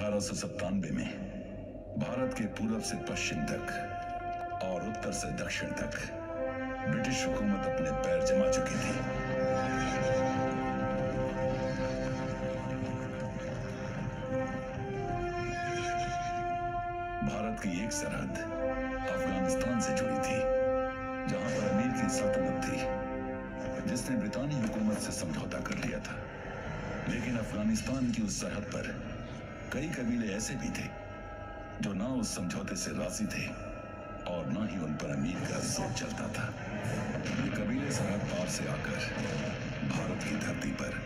अठारह में भारत के पूरब से पश्चिम तक और उत्तर से दक्षिण तक ब्रिटिश हुकूमत अपने पैर जमा चुकी थी। भारत की एक सरहद अफ़गानिस्तान से जुड़ी थी, जहाँ पर अमीर की सल्तनत थी, जिसने ब्रितानी हुकूमत से समझौता कर लिया था। लेकिन अफ़गानिस्तान की उस सरहद पर कई कबीले ऐसे भी थे, जो ना उस समझौते से राज़ी थे, और ना ही उन पर अमीर का ज़ोर चलता था। ये कबीले सरहद पार से आकर भारत की धरती पर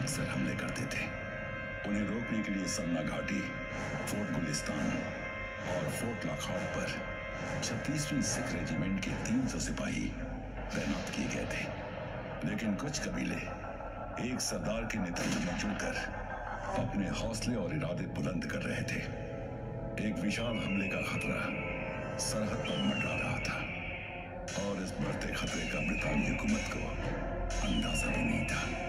अक्सर हमले करते थे। उन्हें रोकने के लिए सन्ना घाटी, फोर्ट गुलिस्तान और फोर्ट लाखौट पर छत्तीसवीं सिख रेजिमेंट के 300 सिपाही तैनात किए गए थे। लेकिन कुछ कबीले एक सरदार के नेतृत्व में जुड़कर अपने हौसले और इरादे बुलंद कर रहे थे। एक विशाल हमले का खतरा सरहद पर मंडरा रहा था और इस बढ़ते खतरे का ब्रितानी हुकूमत को अंदाज़ा भी नहीं था।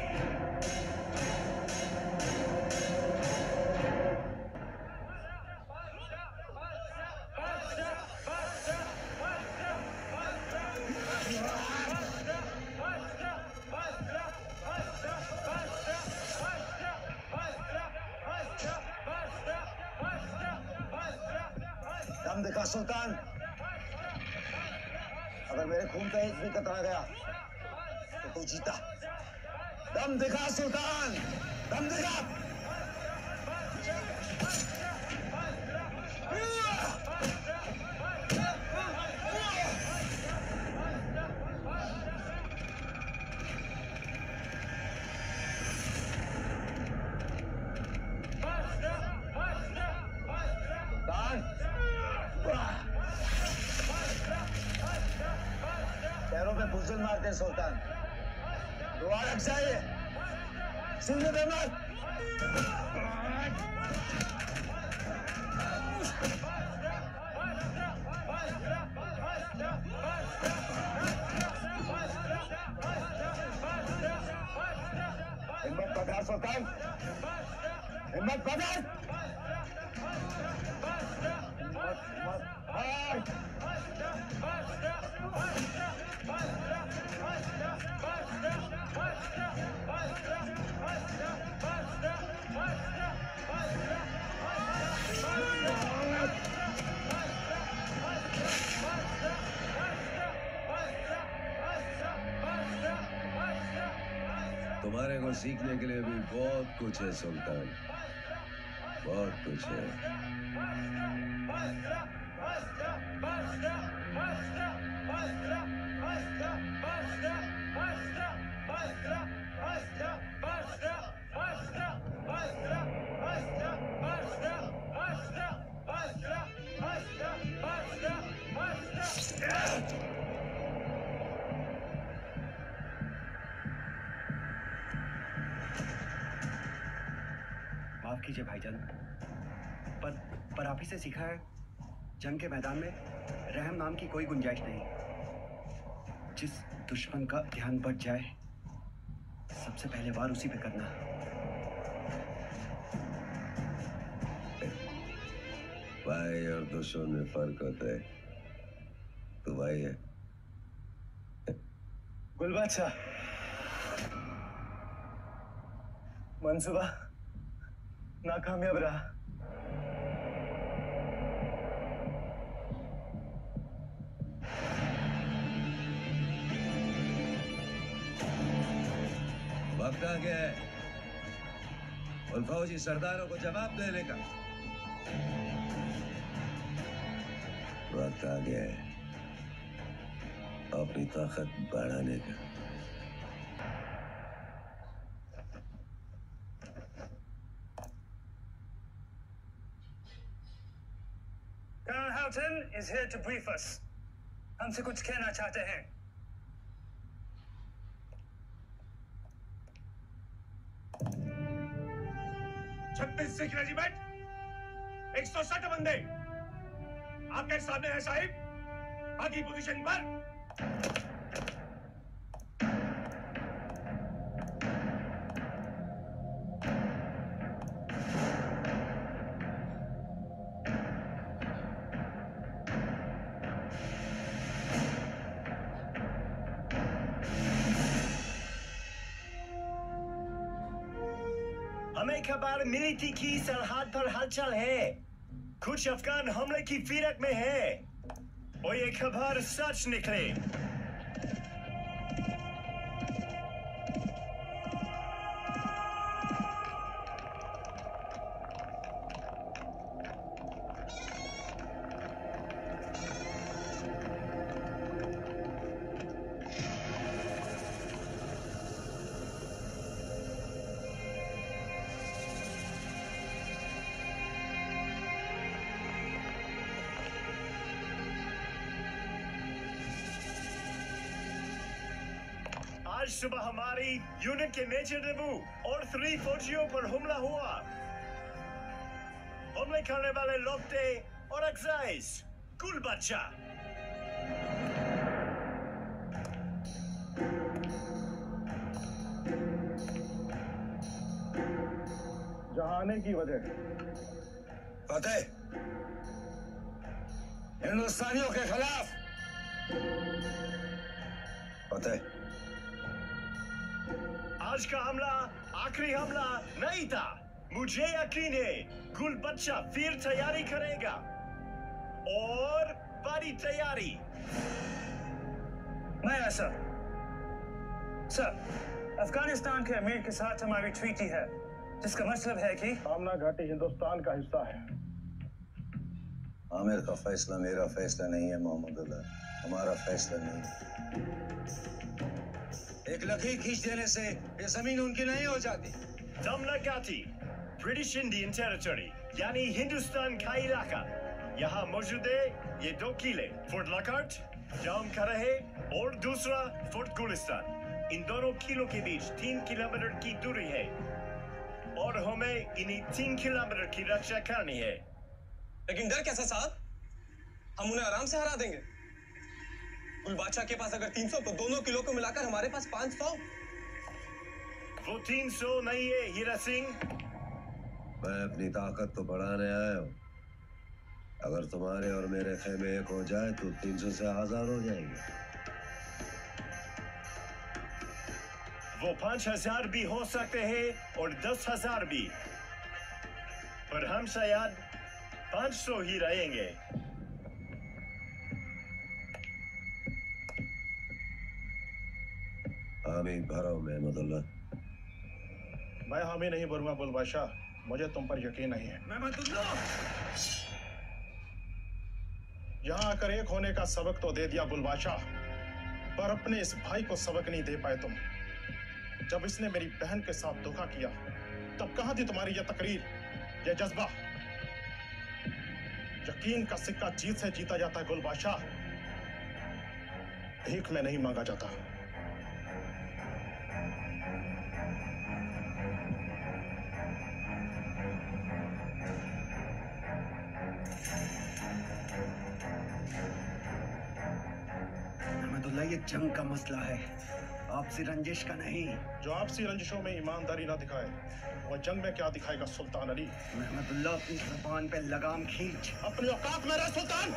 सीखने के लिए भी बहुत कुछ है सुल्तान। बहुत कुछ है। आप ही से सीखा है। जंग के मैदान में रहम नाम की कोई गुंजाइश नहीं। जिस दुश्मन का ध्यान बच जाए सबसे पहले वार उसी पे करना। भाई और दुश्मन में फ़र्क होता है। तू भाई है। गुल बादशाह मंसूबा नाकामयाब रहा। वक्त गया है? उन फौजी सरदारों को जवाब देने का। वक्त आ गया है अपनी ताकत बढ़ाने का। Colonel Houghton is here to brief us. हमसे कुछ कहना चाहते हैं। छत्तीस सिख रेजिमेंट एक सौ सठ बंदे। आपके सामने है साहिब। बाकी पोजीशन पर। खबर की सरहद पर हलचल है। कुछ अफगान हमले की फिरक में है। और ये खबर सच निकले। के मेजर नेबू और थ्री फौजियों पर हमला हुआ। हमले करने वाले लोग और एक्साइज कुल बच्चा। जहाने की वजह। फतेह आखिरी हमला नहीं था मुझे यकीन है गुल बच्चा फिर तैयारी करेगा। और बड़ी तैयारी। नहीं ऐसा सर। अफ़गानिस्तान के अमीर के साथ हमारी ट्रीटी है जिसका मतलब है कि सामना घाटी हिंदुस्तान का हिस्सा है। आमिर का फैसला मेरा फैसला नहीं है मोहम्मद अल्लाह। हमारा फैसला नहीं एक लकीर खींच देने से ये ज़मीन उनकी नहीं हो जाती। दमनगाती ब्रिटिश इंडियन टेरिटरी यानी हिंदुस्तान का इलाका। यहाँ मौजूद है ये दो किले फोर्ट लॉकहार्ट जहाँ हम खड़े और दूसरा फोर्ट गुलिस्तान इन दोनों किलों के बीच तीन किलोमीटर की दूरी है। और हमें इन्हीं तीन किलोमीटर की रक्षा करनी है। लेकिन डर कैसा साहब? हम उन्हें आराम से हरा देंगे। गुल बादशाह के पास अगर 300 तो दोनों किलो को मिलाकर हमारे पास 500 वो तीन सौ नहीं है हीरा सिंह। मैं अपनी ताकत तो बढ़ाने आया हूँ। अगर तुम्हारे और मेरे खेमे एक हो जाए तो तीन सौ से हज़ार हो जाएँगे। वो पाँच हज़ार भी हो सकते हैं और दस हज़ार भी। पर हम शायद पाँच सौ ही रहेंगे। हामी भरो महमदुल्ला मैं हामी नहीं भरूँगा बुल बादशाह मुझे तुम पर यकीन नहीं है। यहाँ आकर एक होने का सबक तो दे दिया बुल बादशाह पर अपने इस भाई को सबक नहीं दे पाए तुम। जब इसने मेरी बहन के साथ धोखा किया तब कहाँ थी तुम्हारी यह तकरीर यह जज्बा? यकीन का सिक्का जीत से जीता जाता है गुल बादशाह भीख में नहीं मांगा जाता। अहमदुल्ला ये जंग का मसला है। आपसी रंजिश का नहीं। जो आपसी रंजिशों में ईमानदारी ना दिखाए वो जंग में क्या दिखाएगा सुल्तान अली? अहमदुल्ला अपनी जबान पे लगाम खींच। अपनी औकात में रह सुल्तान!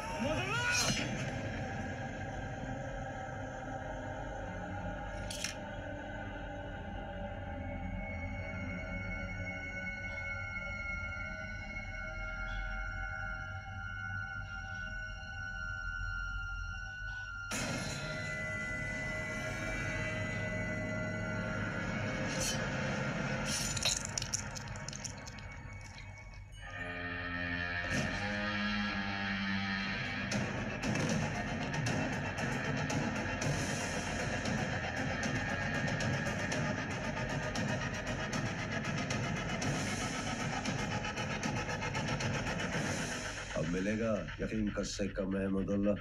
मिलेगा यकीन का सिक्का महमदुल्ला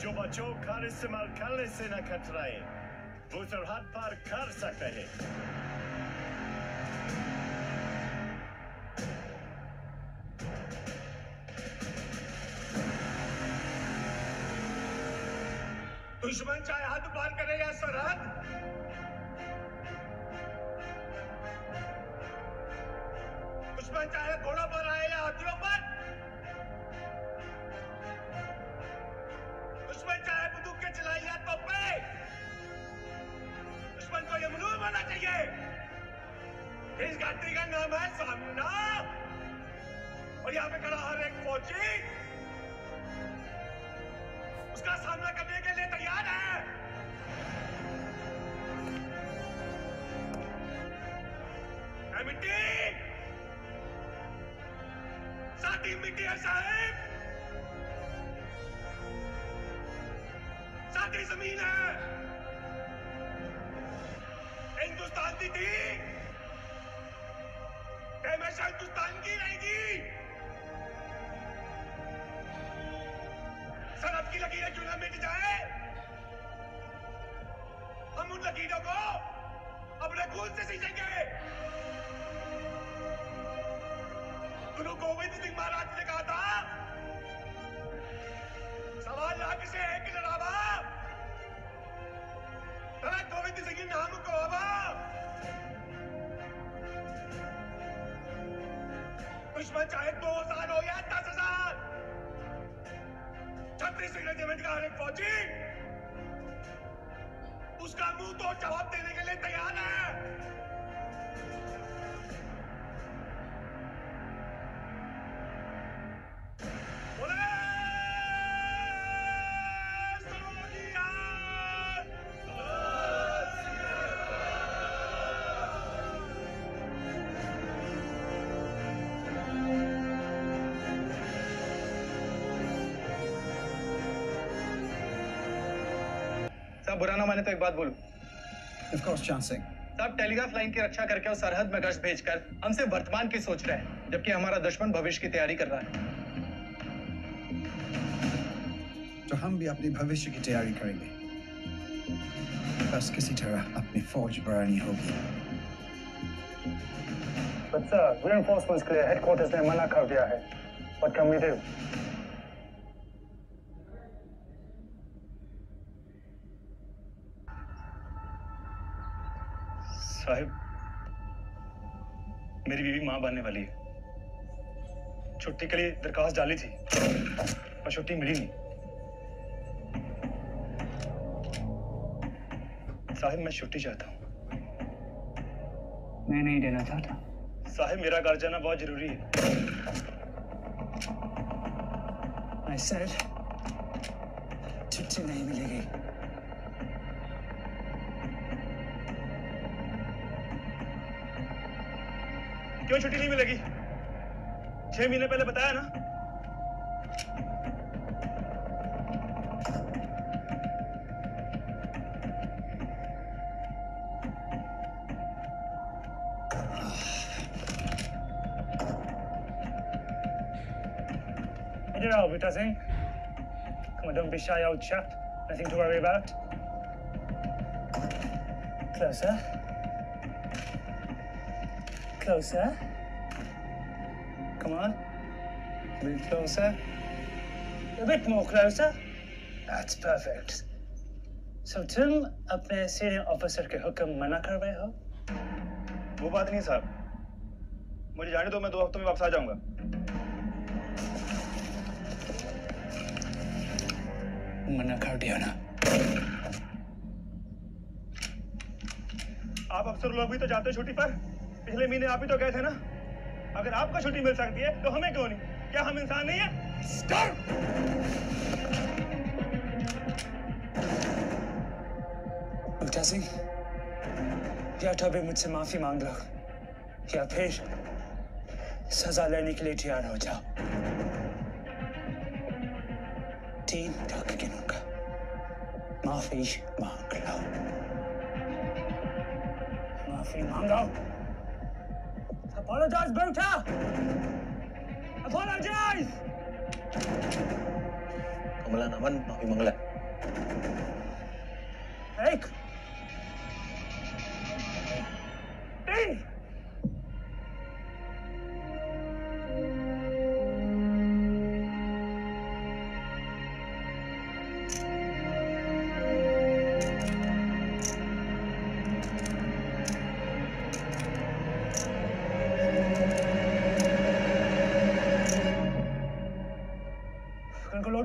जो बच्चों कार इस्तेमाल करने से न कतराए वो सरहद पार कर सकते हैं। दुश्मन चाहे गुरु गोविंद सिंह महाराज ने कहा था, सवाल लाख से एक लड़ावा तरा गोविंद सिंह नाम को हवा दुश्मन चाहे दो हज़ार हो या दस हज़ार छत्तीस रेजिमेंट का एक फौजी, उसका मुँह तो जवाब देने के लिए तैयार है। बुरा ना माने तो एक बात बोलूँ Singh. साहब टेलीग्राफ लाइन की रक्षा करके और सरहद में गश्त भेजकर हमसे वर्तमान की सोच रहे हैं जबकि हमारा दुश्मन भविष्य की तैयारी कर रहा है तो हम भी अपने भविष्य की तैयारी करेंगे बस किसी तरह अपनी फौज बढ़ानी होगी But sir, reinforcements clear. Headquarters ने मना कर दिया है. What can we do? छुट्टी के लिए दरखास्त डाली थी पर छुट्टी मिली नहीं साहिब मैं छुट्टी चाहता हूँ मैं नहीं देना चाहता. साहिब मेरा घर जाना बहुत ज़रूरी है said, छुट्टी नहीं मिलेगी. क्यों छुट्टी नहीं मिलेगी छह महीने पहले बताया ना Get it out, Vita Singh. Come on, don't be shy, old chap. Nothing to worry about. Closer. Closer. Come on. A bit closer. A bit more closer. That's perfect. So तुम अपने सीनियर ऑफिसर के हुक्म मना कर रहे हो वो बात नहीं साहब मुझे जाने दो मैं दो हफ्तों में वापस आ जाऊँगा मना कर दिया ना आप अफसर लोग भी तो जाते छुट्टी पर पिछले महीने आप ही तो गए थे ना अगर आपको छुट्टी मिल सकती है तो हमें क्यों नहीं? क्या हम इंसान नहीं है? उल्टा सिंह, या तो अभी मुझसे माफ़ी मांग लो, या फिर सजा लेने के लिए तैयार हो जाओ। तीन तक गिनूँगा माफ़ी मांग लो। माफ़ी मांगो Apologize, Buta! Apologize! कमला नमन माफ़ी Take! एक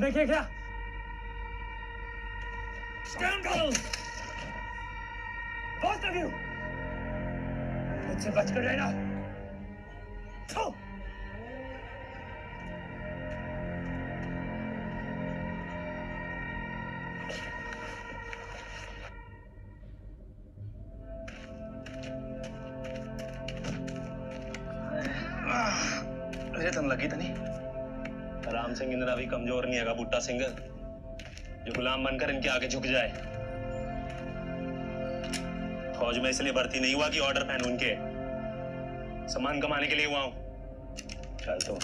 तीन उनको लौटे क्या क्या बूटा सिंह जो गुलाम बनकर इनके आगे झुक जाए। फौज में इसलिए भर्ती नहीं हुआ कि ऑर्डर पहनू उनके सम्मान कमाने के लिए हुआ हूँ। चल तो।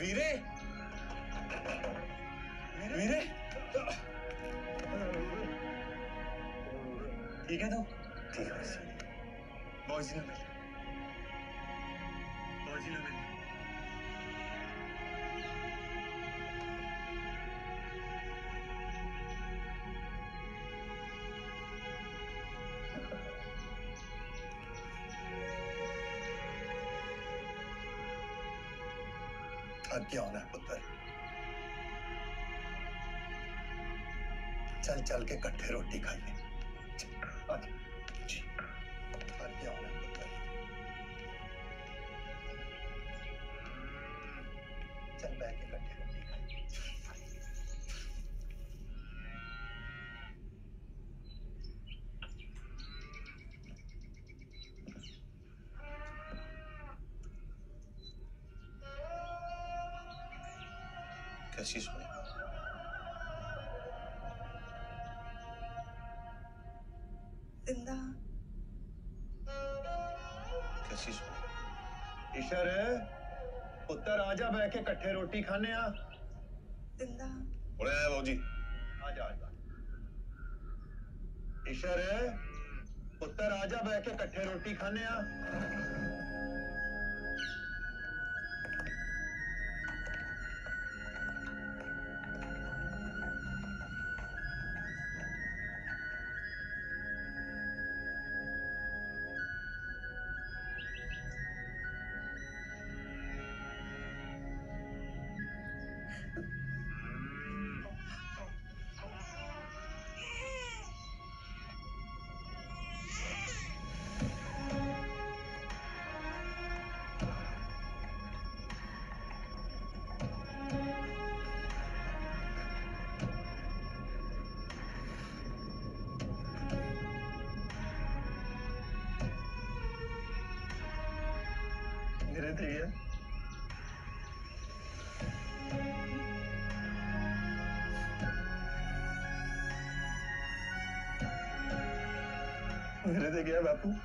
वीरे। वीरे। ठीक है तो? ठीक है बहुत जी ना थक गया होना है पुत्र चल चल के कट्ठे रोटी खाइए। के इकट्ठे रोटी खाने आ। ज़िंदा। उड़े आए बाबूजी। आजा आजा ईशर पुत्र आजा बैठ के कठे रोटी खाने आ। मेरे थे क्या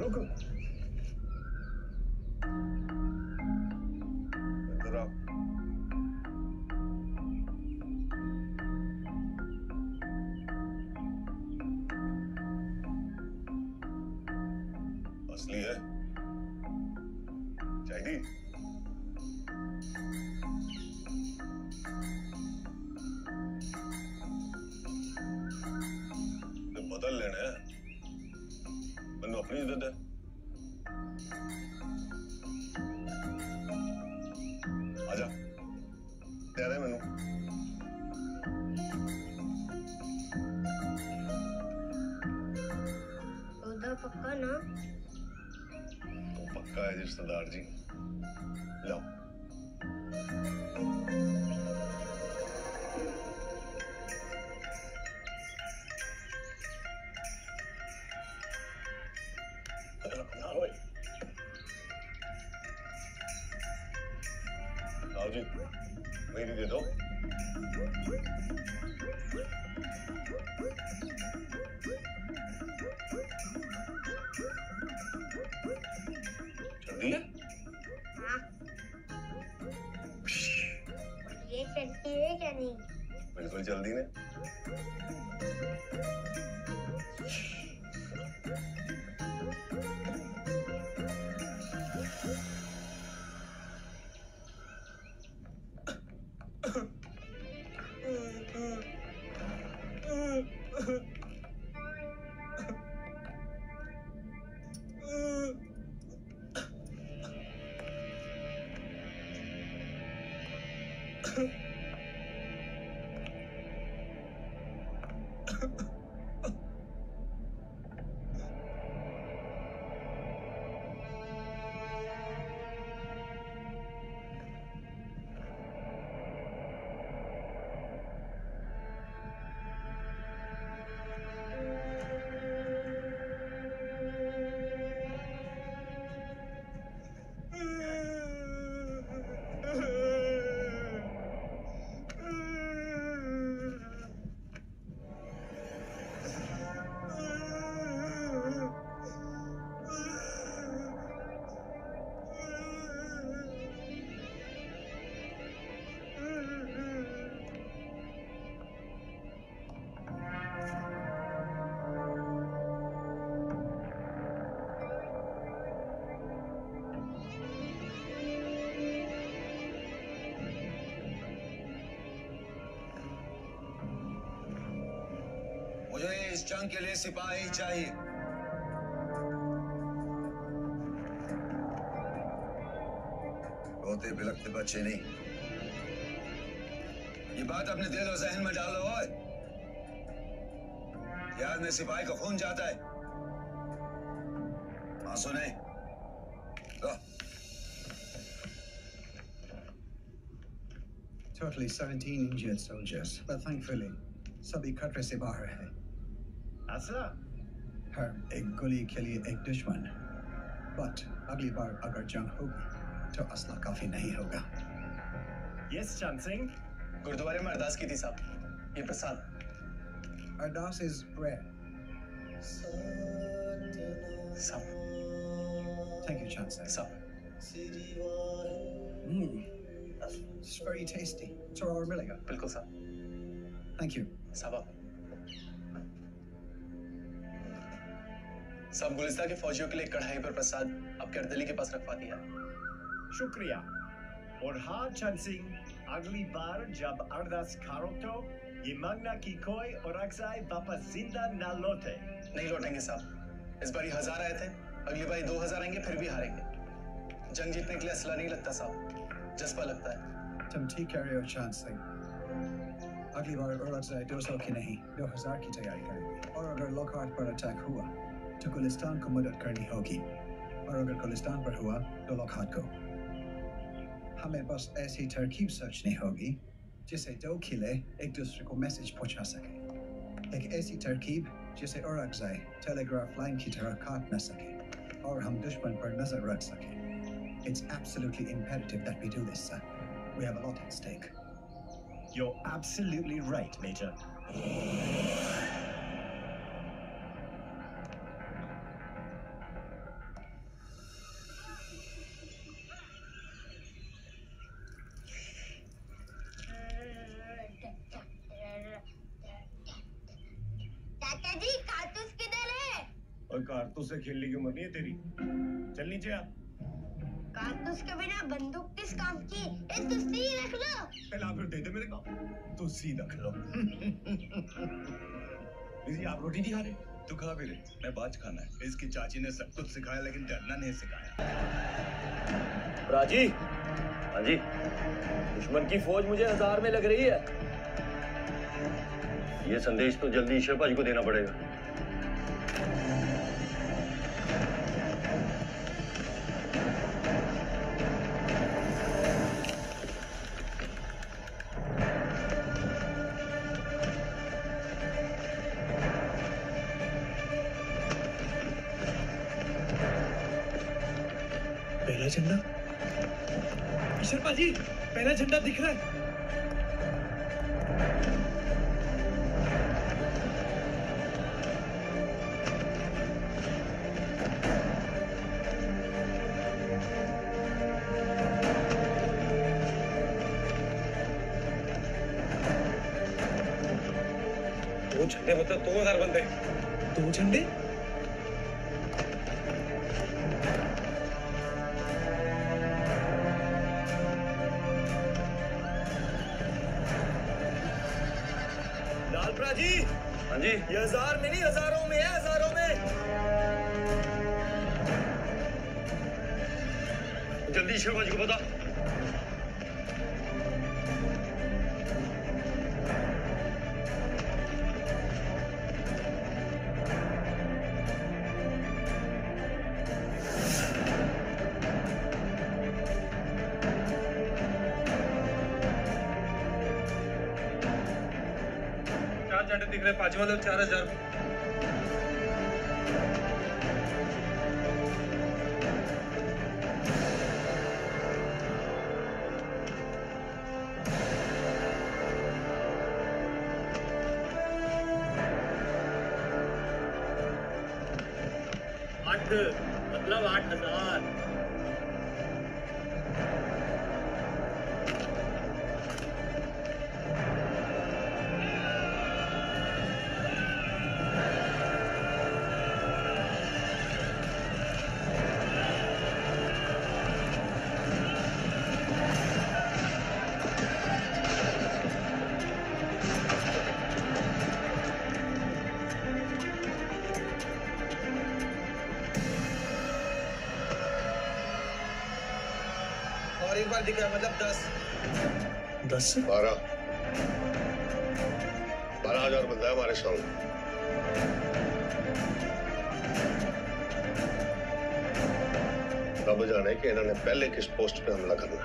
रुको इधर इस जंग के लिए सिपाही चाहिए। रोते बिलखते बच्चे नहीं। ये बात अपने दिल और जहन में डालो ओए याद में सिपाही का खून जाता है। आँसू नहीं लो। Totally 17 injured soldiers, but thankfully सभी खतरे से बाहर है। असला हर एक गोली के लिए एक दुश्मन बट अगली बार अगर जंग होगी तो असला काफ़ी नहीं होगा यस चंद सिंह गुरुद्वारे में अरदास की थी साहब ये प्रसाद अरदास is prayer सब Thank you, Chancellor. सब Mmm, it's very tasty. मिलेगा? बिल्कुल साहब Thank you. साहब साहब गुलिस्ता के फौजियों के लिए कढ़ाई पर प्रसाद आपके अर्दली के पास रखवा दिया शुक्रिया। और हाँ चंद सिंह अगली बार जब अरदास करो तो ये मांगना कि कोई और अक्साई वापस ज़िंदा ना लौटे। नहीं लौटेंगे साहब। इस बार हज़ार आए थे अगली बार दो हज़ार आएँगे फिर भी हारेंगे। जंग जीतने के लिए असला नहीं लगता साहब। जज्बा लगता है। तुम ठीक कह रहे हो चाँद सिंह। अगली बार औरंगज़ेब दो सौ की नहीं दो हज़ार की तैयारी करेंगे। और अगर लोकहाट पर अटैक हुआ गुलिस्तान को मदद करनी होगी और अगर गुलिस्तान पर हुआ तो लोकहाट को हमें बस ऐसी तरकीब सोचनी होगी जिससे दो किले एक दूसरे को मैसेज पहुँचा सके एक ऐसी तरकीब जिसे औरंगज़ेब टेलीग्राफ लाइन की तरह काट न सके और हम दुश्मन पर नज़र रख सके It's absolutely imperative that we do this, sir. We have a lot at stake. You're absolutely right, Major. से खेलने की उम्र नहीं है तेरी। चल नीचे आ। कारतूस के बिना बंदूक किस काम की? ए तुस्ती रख लो। पहला फिर दे दे मेरे को। तू सी रख लो। इसी आप रोटी नहीं खा रहे? तू खा भी रहे मैं बाज खाना है। इसकी चाची ने सब कुछ सिखाया लेकिन डरना नहीं सिखाया। राज़ी? हाँ जी। दुश्मन की फौज मुझे हज़ार में लग रही है। ये संदेश तो जल्दी ईश्वर जी को देना पड़ेगा। पहला आठ मतलब आठ हज़ार। पहले किस पोस्ट पे हमला करना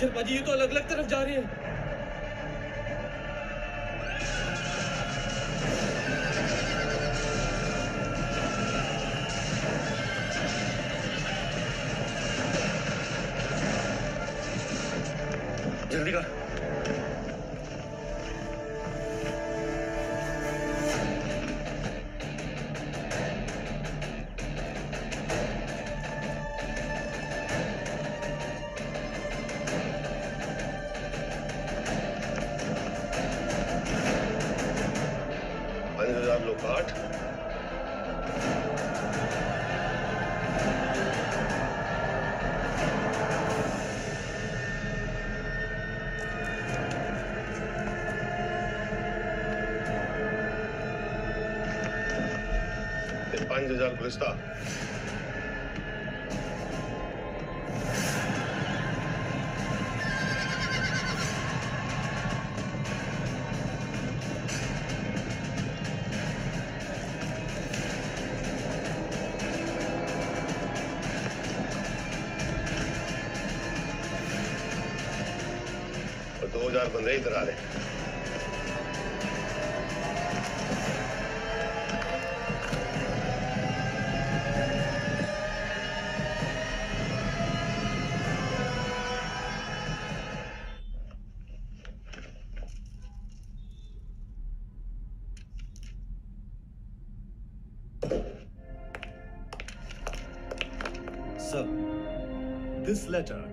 शेर बाजी ये तो अलग अलग तरफ़ जा रही है।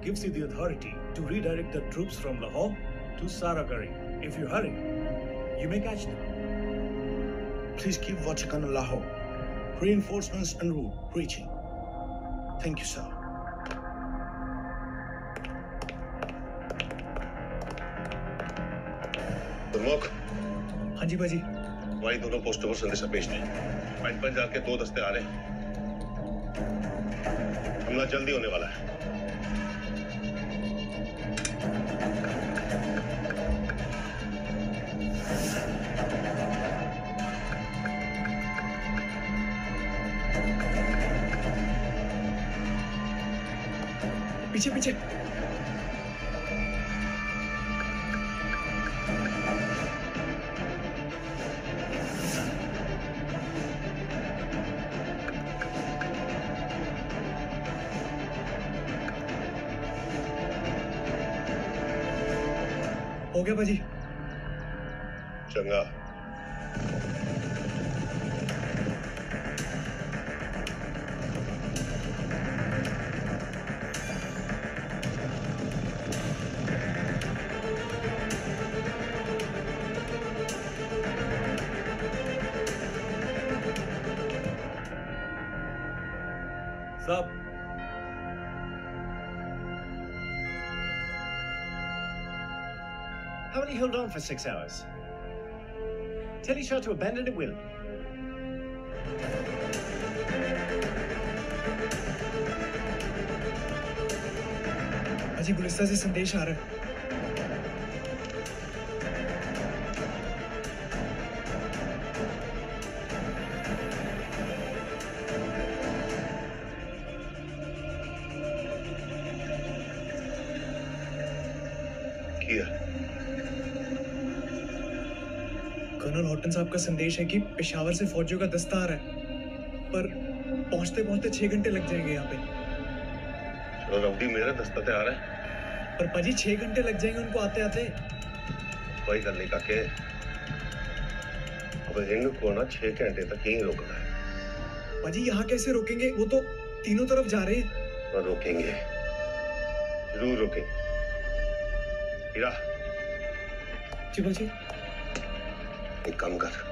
Gives you the authority to redirect the troops from Lahore to Saragari. If you hurry, you may catch them. Please keep watching on Lahore. Reinforcements en route, reaching. Thank you, sir. Durmukh हाँ जी बाजी वही दोनों पोस्टों पर संदेशा भेज दें पंच पंच के दो दस्ते आ रहे हैं हमला जल्दी होने वाला है पीछे पीछे। हो गया बाजी। How will he hold on for six hours? Tell his shot to abandon at will. बाजी गुलिस्ता से संदेश आ रहा है का संदेश है कि पेशावर से फौजियों का दस्ता आ रहा है पर पहुँचते पहुँचते छह घंटे लग जाएँगे यहाँ पे। चलो मेरा दस्ता आ रहा है। पर पाजी छह घंटे लग जाएँगे उनको आते आते कोई गल नहीं काके। अब हिंग को ना छह घंटे तक यहीं रोकना है। पाजी यहाँ कैसे रोकेंगे? वो तो तीनों तरफ़ जा रहे हैं। रोकेंगे। ज़रूर रोकेंगे हीरा जी बाजी एक काम कर।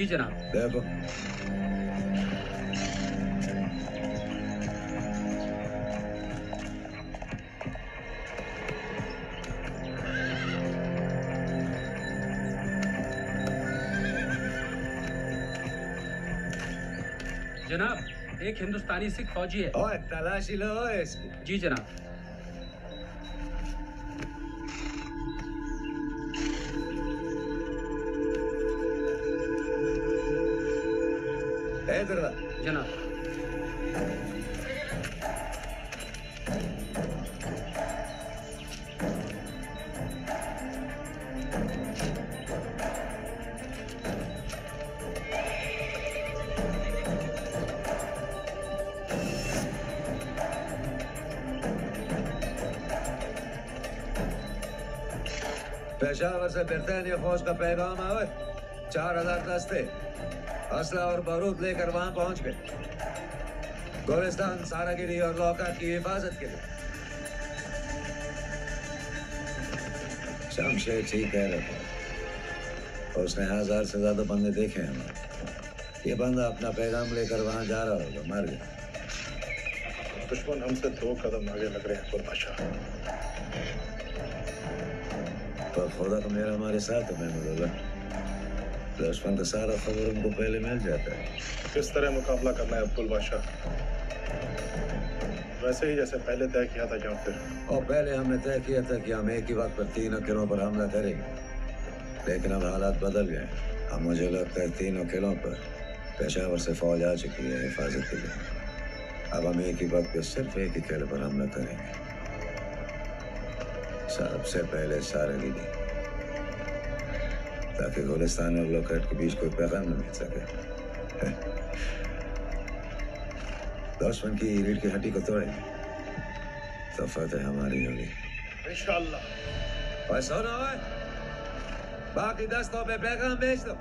जी जनाब। देखो जनाब एक हिंदुस्तानी सिख फौजी है। ओए तलाशी लो इसकी। जी जनाब। से बरतानिया फौज का पैगाम आवे चार हज़ार दस्ते असला और बारूद लेकर वहाँ पहुँच गए गोलिस्तान सारागिरी और लौकात की हिफाजत के लिए शमशेर ठीक कह रहे थे उसने हज़ार से ज़्यादा बंदे देखे हैं ये बंदा अपना पैगाम लेकर वहाँ जा रहा होगा मर गया दुश्मन हमसे दो कदम आगे लग रहे हैं खुदा तो मेरा हमारे साथ है महमूदुल्लाह दुश्मन का सारा खबर उनको पहले मिल जाता है। किस तरह मुकाबला करना है अब्दुल बादशाह? वैसे ही जैसे पहले तय किया था या फिर। और पहले हमने तय किया था कि हम एक ही वक्त पर तीनों किलों पर हमला करेंगे। लेकिन अब हालात बदल गए अब मुझे लगता है तीनों किलों पर पेशावर से फौज आ चुकी है हिफाजत के लिए। अब हम एक ही वक्त पे सिर्फ़ एक ही किले पर हमला करेंगे। सबसे पहले सारगिरी ताकि गोलिस्तान और ब्लॉकेट के बीच कोई पैगाम न मिल सके दुश्मन की रीढ़ की हड्डी को तोड़े तो फतेह हमारी होगी इंशाल्लाह सुनो ओए, बाकी दस्तों पे पैगाम भेज दो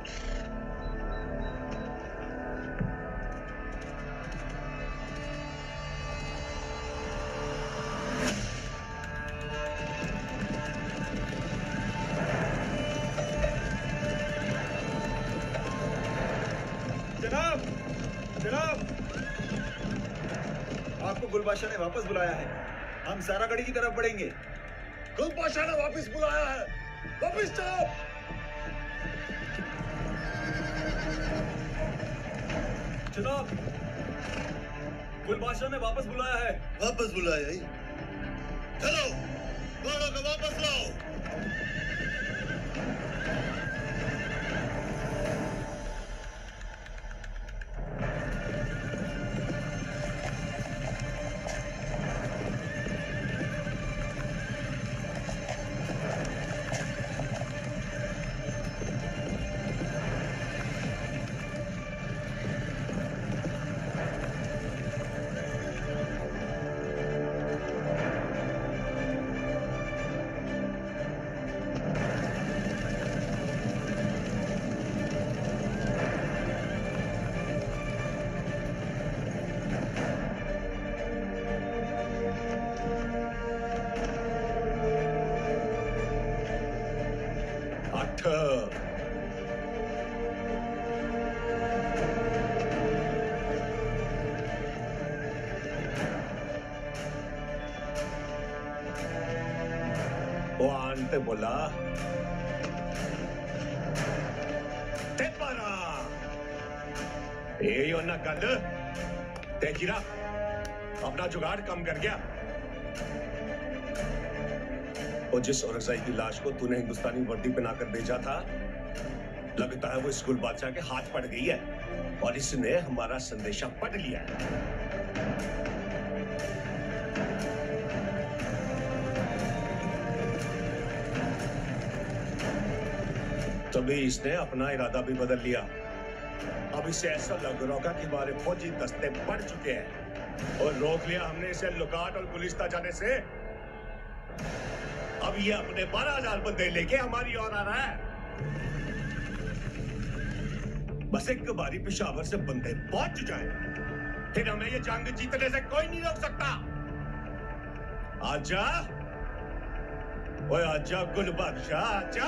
बोला ते परा ये योना गल तेजीरा अपना जुगाड़ कम कर गया और जिस औरंगजाई की लाश को तूने हिंदुस्तानी वर्दी पहनाकर भेजा था लगता है वो स्कूल बादशाह के हाथ पड़ गई है और इसने हमारा संदेशा पढ़ लिया है तभी इसने अपना इरादा भी बदल लिया। अब इसे ऐसा लग रहा होगा कि हमारे फौजी दस्ते बढ़ चुके हैं और रोक लिया हमने इसे लुकाट और गुलिस्ता जाने से। अब ये अपने बारह हज़ार बंदे लेके हमारी ओर आ रहा है। बस एक बारी पिशावर से बंदे पहुँच जाए, फिर हमें ये जंग जीतने से कोई नहीं रोक सकता। आजा। ओए आजा गुल बादशाह आजा।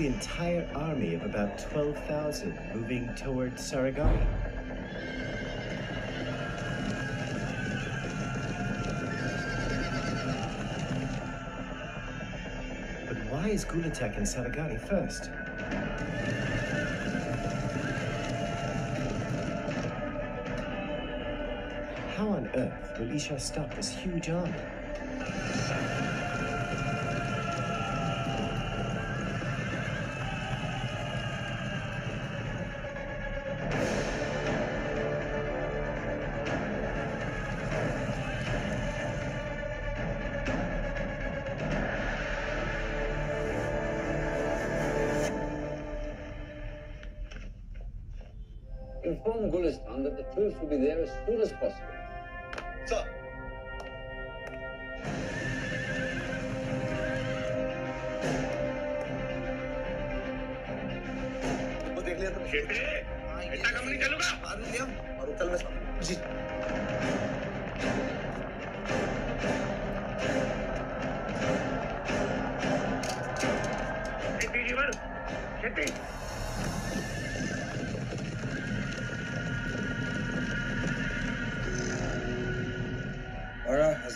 The entire army of about 12,000 moving toward Saragami? But why is Gul attacking Saragari first? How on earth will Isha stop this huge army?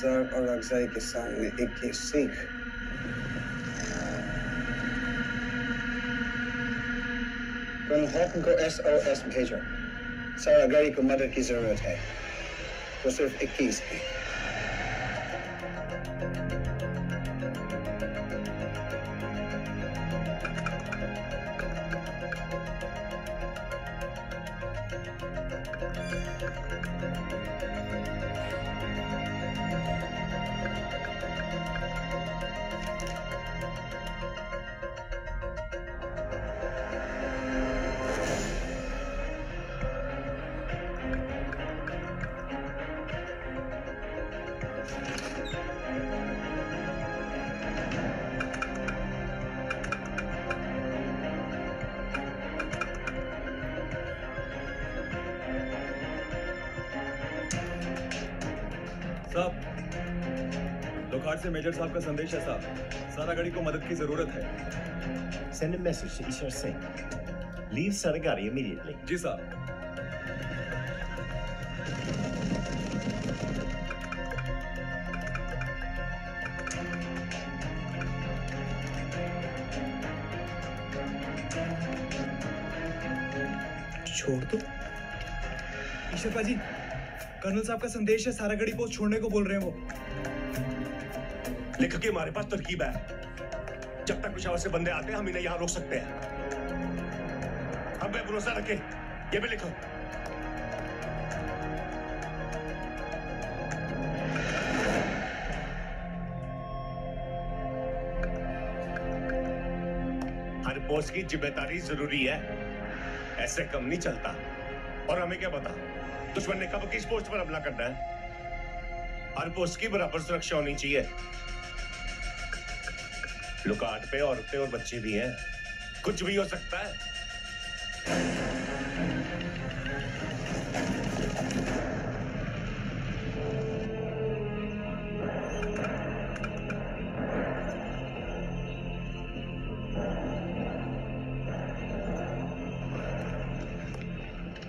बारह हज़ार और अगजाई के सामने एक ही सीख कर्नल हॉटन को एस ओ एस भेजो सारा गाड़ी को मदद की ज़रूरत है वो सिर्फ़ 21 है मेजर साहब का संदेश है साहब सारा गाड़ी को मदद की ज़रूरत है a message to Ishar Singh. Leave Saragari immediately. जी साहब छोड़ दो ईशरपा जी कर्नल साहब का संदेश है सारा गड़ी पोस्ट छोड़ने को बोल रहे हैं वो लिख हमारे पास तरकीब है। जब तक पिशावर से बंदे आते हैं, हम इन्हें यहाँ रोक सकते हैं। हम मैं भरोसा रखें। ये भी लिखो। हर पोस्ट की ज़िम्मेदारी ज़रूरी है। ऐसे कम नहीं चलता। और हमें क्या पता? दुश्मन ने कब किस पोस्ट पर हमला करना है? हर पोस्ट की बराबर सुरक्षा होनी चाहिए। लुकाट पे औरतें और बच्चे भी हैं। कुछ भी हो सकता है।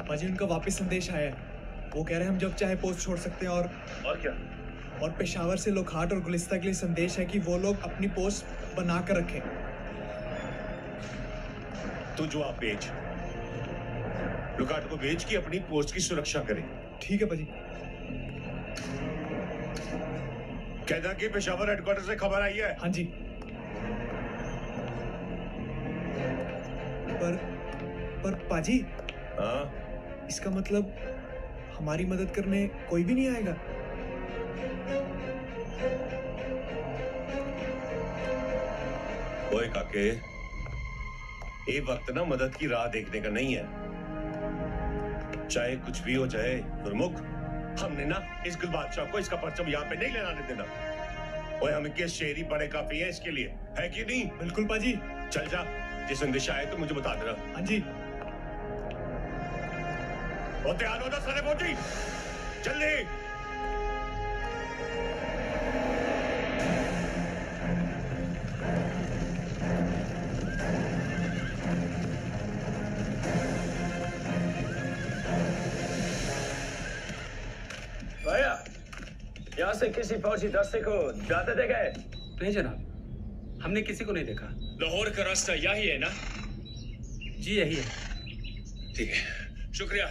पाजी उनका वापस संदेश आया है। वो कह रहे हैं, हम जब चाहे पोस्ट छोड़ सकते हैं और और क्या? और पेशावर से लोखाट और गुलिस्ता के लिए संदेश है कि वो लोग अपनी पोस्ट बना कर रखें। तू जवाब भेज लुकाट को भेज के अपनी पोस्ट की सुरक्षा करे। ठीक है पाजी कहना कि पेशावर हेडक्वार्टर से खबर आई है? हाँ जी। पर पर पाजी हाँ? इसका मतलब हमारी मदद करने कोई भी नहीं आएगा? ओए काके ये वक्त ना मदद की राह देखने का नहीं है। चाहे कुछ भी हो जाए गुरमुख हमने ना इस गुल बादशाह को इसका परचम यहाँ पे नहीं लेने देना। ओए हम के शेरी बड़े काफ़ी है इसके लिए। है कि नहीं? बिल्कुल पाजी। चल जा जिस संदेश आए तो मुझे बता देना। हाँ जी। और तैयार हो जा सारे फौजी जल्दी। से किसी फौजी दस्ते को जाते देखे? नहीं जनाब हमने किसी को नहीं देखा। लाहौर का रास्ता यही है ना? जी यही है। ठीक है शुक्रिया।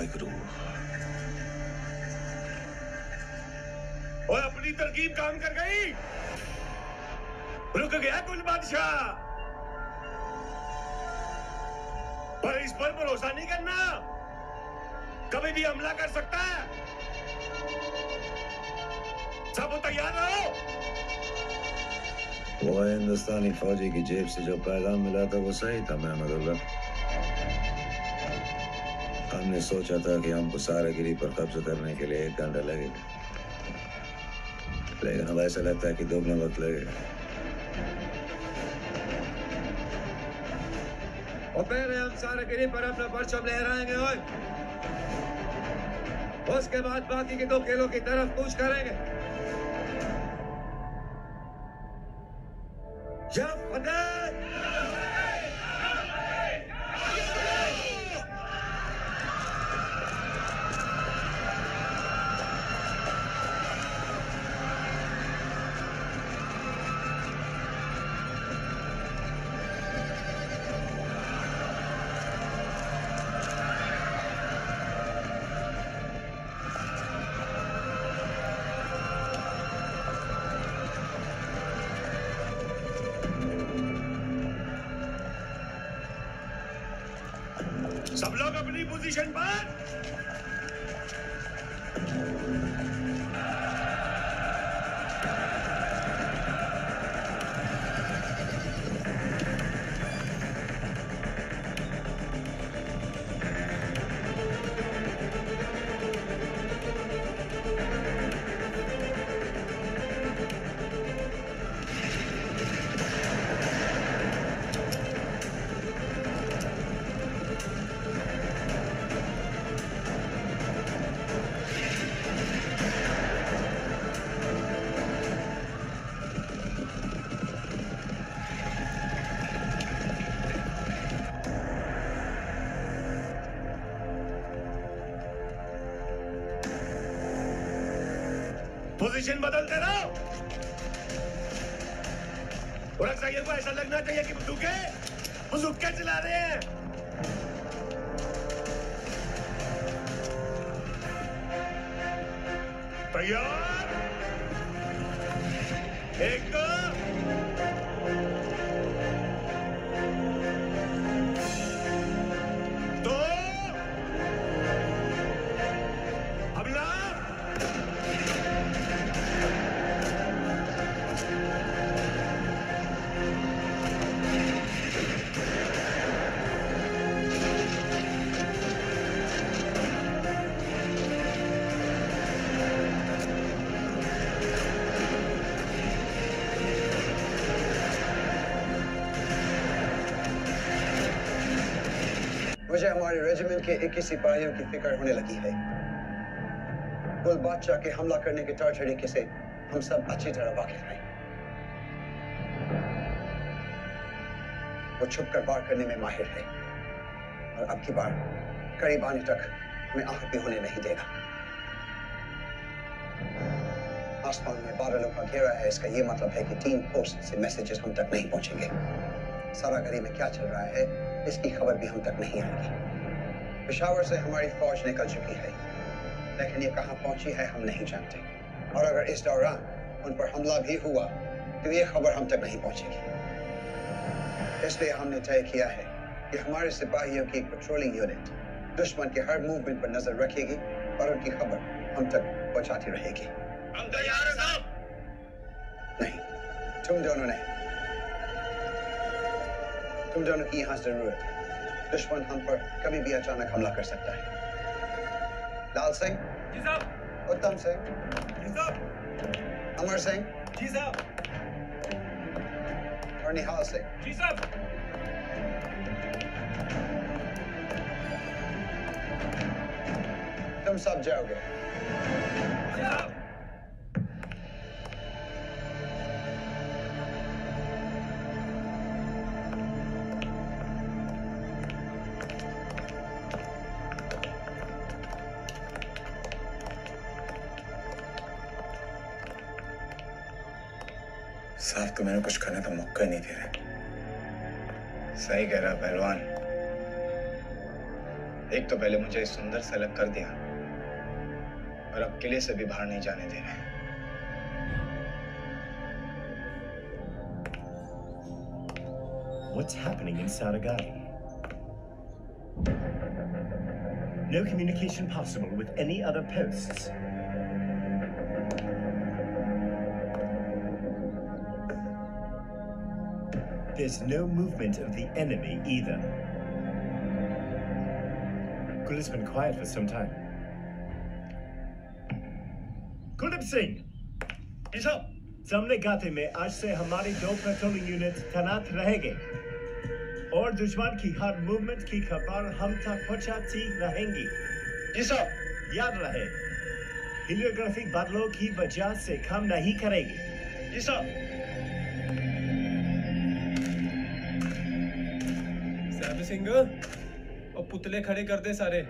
वाहिगुरु। ओए अपनी तरकीब काम कर गई? रुक गया कुल बादशाह। पर इस पर भरोसा नहीं करना। कभी भी हमला कर सकता है। सब तैयार रहो। वो हिंदुस्तानी फौजी की जेब से जो पैगाम मिला था वो सही था मैं महमदुल्ला हमने सोचा था कि हमको सारागिरी पर कब्जा करने के लिए एक घंटा लगेगा लेकिन अब ऐसा लगता है कि दोगुना वक्त लगेगा पहले हम सारागिरी पर अपना परचम लहराएँगे उसके बाद बाकी के दो खेलों की तरफ़ कुछ करेंगे। अक्सर को ऐसा लगना चाहिए के 21 सिपाहियों की फ़िक्र होने लगी है। गुल बादशाह के हमला करने के तौर तरीके से हम सब अच्छी तरह वाकिफ हैं। वो छुप कर वार करने में माहिर है। और अब की बार करीब आने तक हमें आहत भी होने नहीं देगा। आसमान में बादलों का घेरा है, इसका ये मतलब है कि तीन पोस्ट से मैसेजेस हम तक नहीं पहुँचेंगे। सारागरी में क्या चल रहा है, इसकी खबर भी हम तक नहीं आएगी। पेशावर से हमारी फौज निकल चुकी है। लेकिन ये कहाँ पहुँची है हम नहीं जानते। और अगर इस दौरान उन पर हमला भी हुआ तो ये खबर हम तक नहीं पहुंचेगी। इसलिए हमने तय किया है कि हमारे सिपाहियों की पेट्रोलिंग यूनिट दुश्मन के हर मूवमेंट पर नज़र रखेगी और उनकी खबर हम तक पहुंचाती रहेगी। हम तैयार हैं साहब नहीं तुम दोनों नहीं। तुम दोनों की यहाँ ज़रूरत है। दुश्मन हम पर कभी भी अचानक हमला कर सकता है। लाल सिंह? जी साहब। उत्तम सिंह? जी साहब। अमर सिंह? जी साहब। और निहाल सिंह? जी साहब। तुम सब जाओगे। जी साहब। मैंने कुछ करने का मौका ही नहीं दे रहे सही कह रहा पहलवान एक तो पहले मुझे सुंदर से अलग कर दिया और अब किले से भी बाहर नहीं जाने दे रहे what's happening in Saragari. No communication possible with any other posts. There's no movement of the enemy either. Kulip's been quiet for some time. Kuldeep Singh ये सब सामने गाते में आज से हमारी दो पेट्रोलिंग यूनिट तैनात रहेंगे और दुश्मन की हर मूवमेंट की खबर हम तक पहुंचाती रहेंगी जी साहब याद रहे हिलियोग्राफी बादलों की वजह से काम नहीं करेगी जी साहब सिंह। और पुतले खड़े कर दे सारे।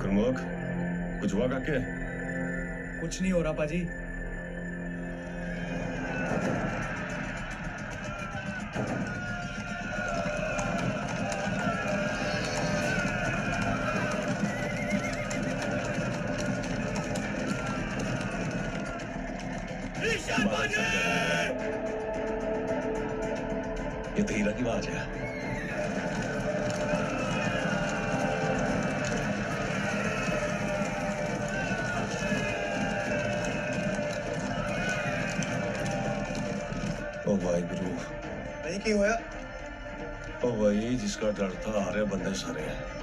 गुरमुख कुछ हुआ काके? कुछ नहीं हो रहा पाजी। जिसका बंदे सारे आ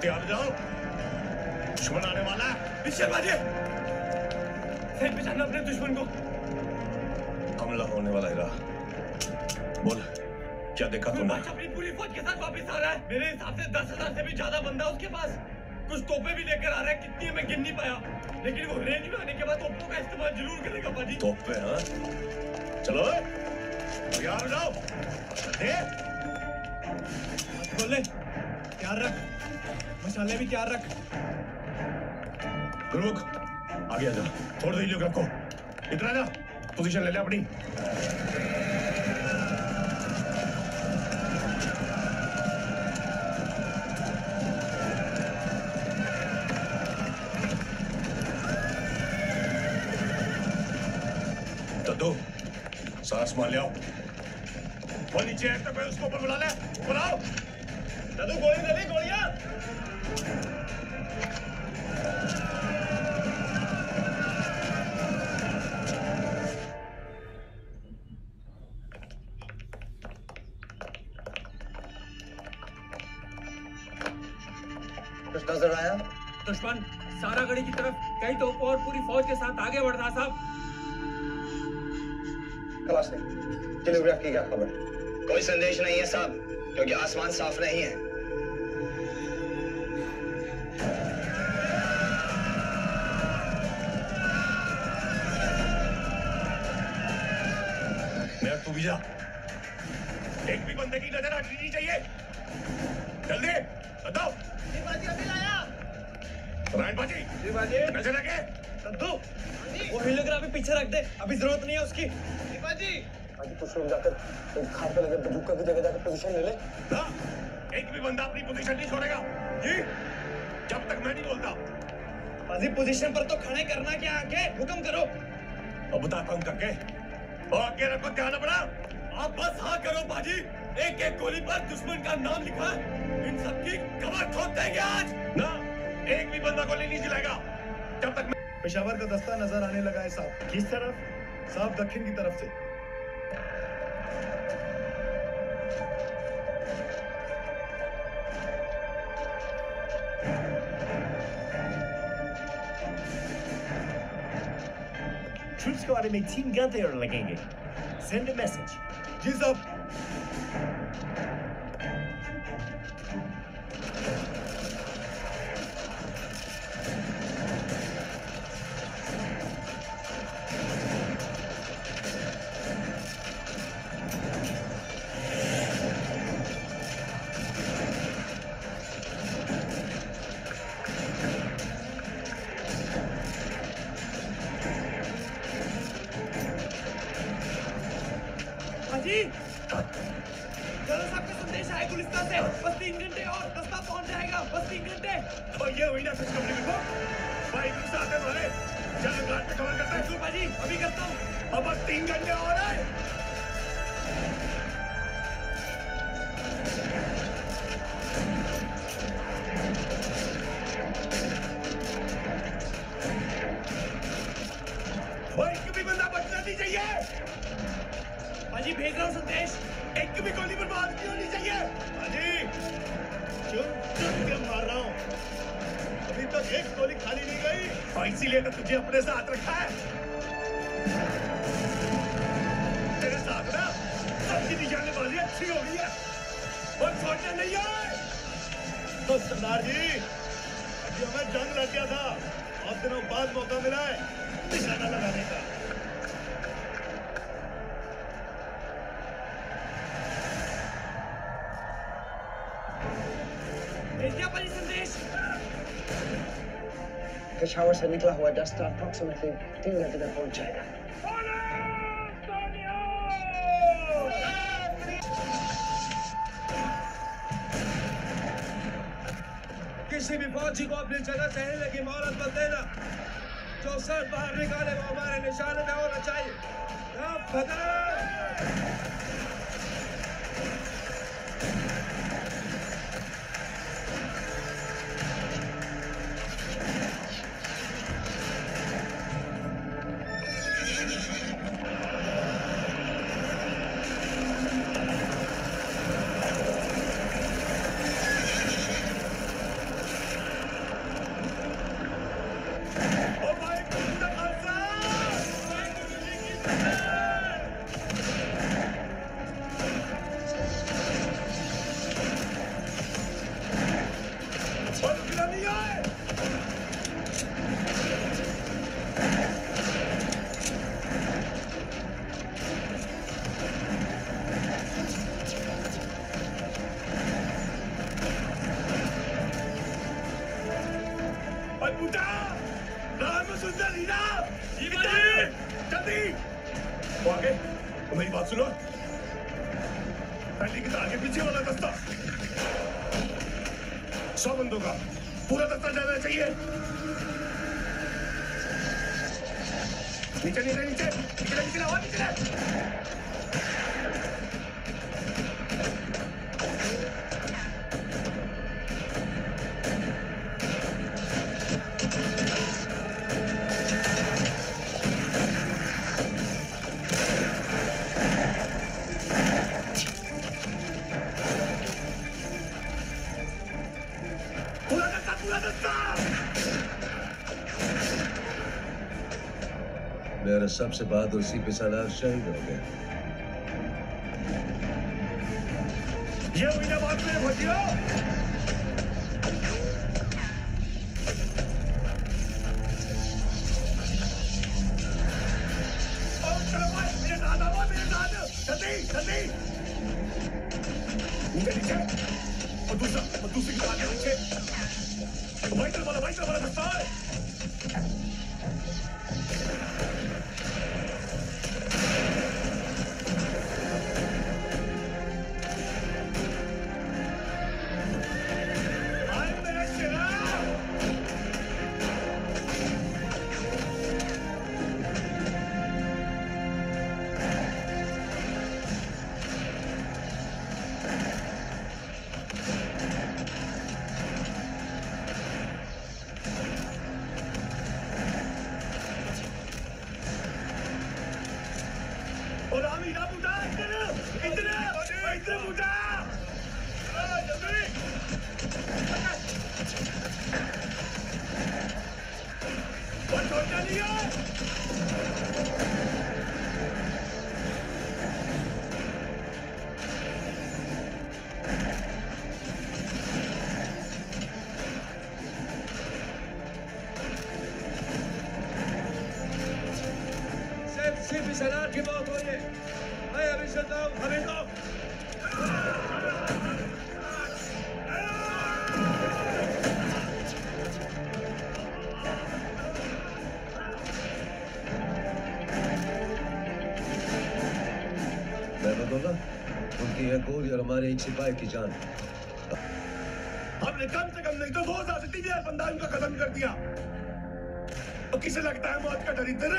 तैयार जाओ दुश्मन आने वाला। है सही पहचानना अपने दुश्मन को। हमला होने वाला हीरा बोल क्या देखा तूने? अपनी पूरी फौज के साथ वापस आ रहा है। मेरे हिसाब से दस हज़ार से भी ज़्यादा बंदा उसके पास। कुछ तोपे भी लेकर आ रहा है कितनी है मैं गिन नहीं पाया। लेकिन वो रेंज में आने के बाद तोपों का इस्तेमाल ज़रूर करेगा पाजी तोप हाँ? चलो। है तैयार जाओ बोले तैयार रख। मसाले भी तैयार रख। गुरुमुख आगे आ जा छोड़ दे लोग रखो इधर आ जा पोजीशन ले ले अपनी। दद्दू सारा सामान ले आओ। वो नीचे है तो कोई उसको ऊपर बुला ले। की क्या खबर कोई संदेश नहीं है साहब क्योंकि आसमान साफ़ नहीं है। कुछ लोग जाकर खाट पे लगे बंदूक की जगह जाकर पोजीशन ले ले। ना एक भी बंदा अपनी पोजीशन नहीं छोड़ेगा। जी? जब तक मैं नहीं बोलता। बाजी पोजीशन पर तो खड़े करना क्या आगे? हुक्म करो। अब बता कौन करके। और आगे रखो ध्यान अपना। आप बस हाँ करो बाजी। एक एक गोली पर दुश्मन का नाम लिखा। है इन सबकी कमर ठोक देंगे आज। ना एक भी बंदा गोली नहीं चलाएगा। जब तक मैं पेशावर का दस्ता नज़र आने लगा है साहब। किस तरफ़? साहब दक्षिण की तरफ़ से। Troops को आने में team. घंटे और लगेंगे. Send a message. Gears up. भेज रहा संदेश एक भी गोली बर्बाद नहीं होनी चाहिए अजी चुप मार रहा हूँ? अभी तक एक गोली खाली नहीं गई और इसीलिए तो तुझे अपने साथ रखा है। तेरे साथ ना सबकी निशानेबाजी अच्छी हो गई है। और छोड़ने नहीं आए। तो सरदार जी, अभी हमें जंग लग गया था। बहुत दिनों बाद मौका मिला है निशाना लगाने का। पेशावर से निकला हुआ दस्ता अप्रोक्सीमेटली तीन घंटे में पहुँच जाएगा किसी भी फौजी को अपनी जगह से हिलने की मोहलत देना जो सर बाहर निकाले वो हमारे निशाने में होना चाहिए। सबसे बहादुर पे सालार शहीद हो गया इधर पूछा सिपाही की जान। हमने कम से कम नहीं तो दो हज़ार से तीन हज़ार बंदा उनका खत्म कर दिया। तो किसे लगता है मौत का डर इधर?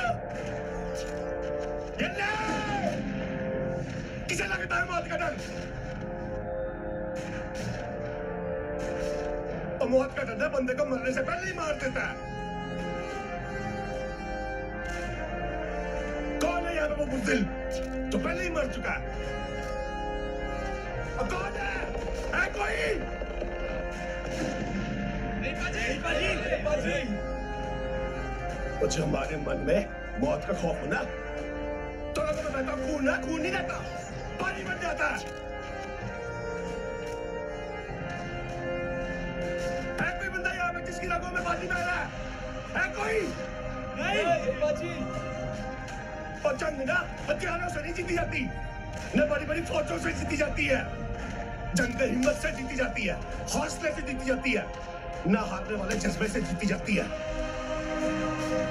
किसे लगता है मौत का डर? तो मौत का डर है बंदे को मरने से हमारे मन में मौत का खौफ हो ना तो तो मैं कहता हूँ खून ना खून नहीं रहता पानी बन जाता है कोई बंदा यहाँ पे जिसकी रगों में बाजी बह रहा है है कोई नहीं बाजी और जंग ना हथियारों से नहीं जीती जाती न बड़ी बड़ी फौजों से जीती जाती है जंग हिम्मत से जीती जाती है हौसले से जीती जाती है ना हारने वाले जज्बे से जीती जाती है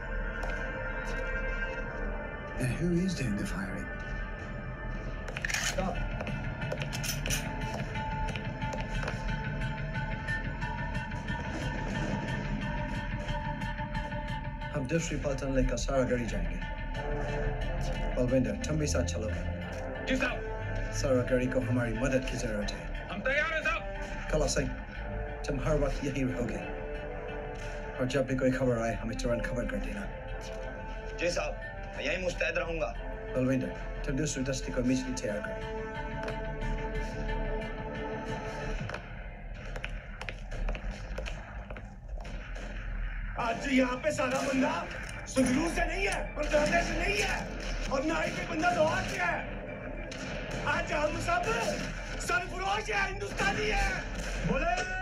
And who is doing the firing? Stop. हम दूसरी पलटन लेकर सारा गड़ी जाएँगे बलविंदर तुम भी साथ चलोगे जी साहब सारा गड़ी को हमारी मदद की ज़रूरत है हम तैयार हैं साहब कला सिंह तुम हर वक्त यही रहोगे और जब भी कोई खबर आए हमें तुरंत खबर कर देना जी साहब मैं यही मुस्तैद रहूँगा। बलविंदर, तुम दूसरी दस्ती को मिचली तैयार करो। आज यहाँ पे सारा बंदा सुधरू से नहीं है परदादे से नहीं है, और ना ही बंदा लोहार से है। आज हम सब सरफरोश है, हिंदुस्तानी है। बोले।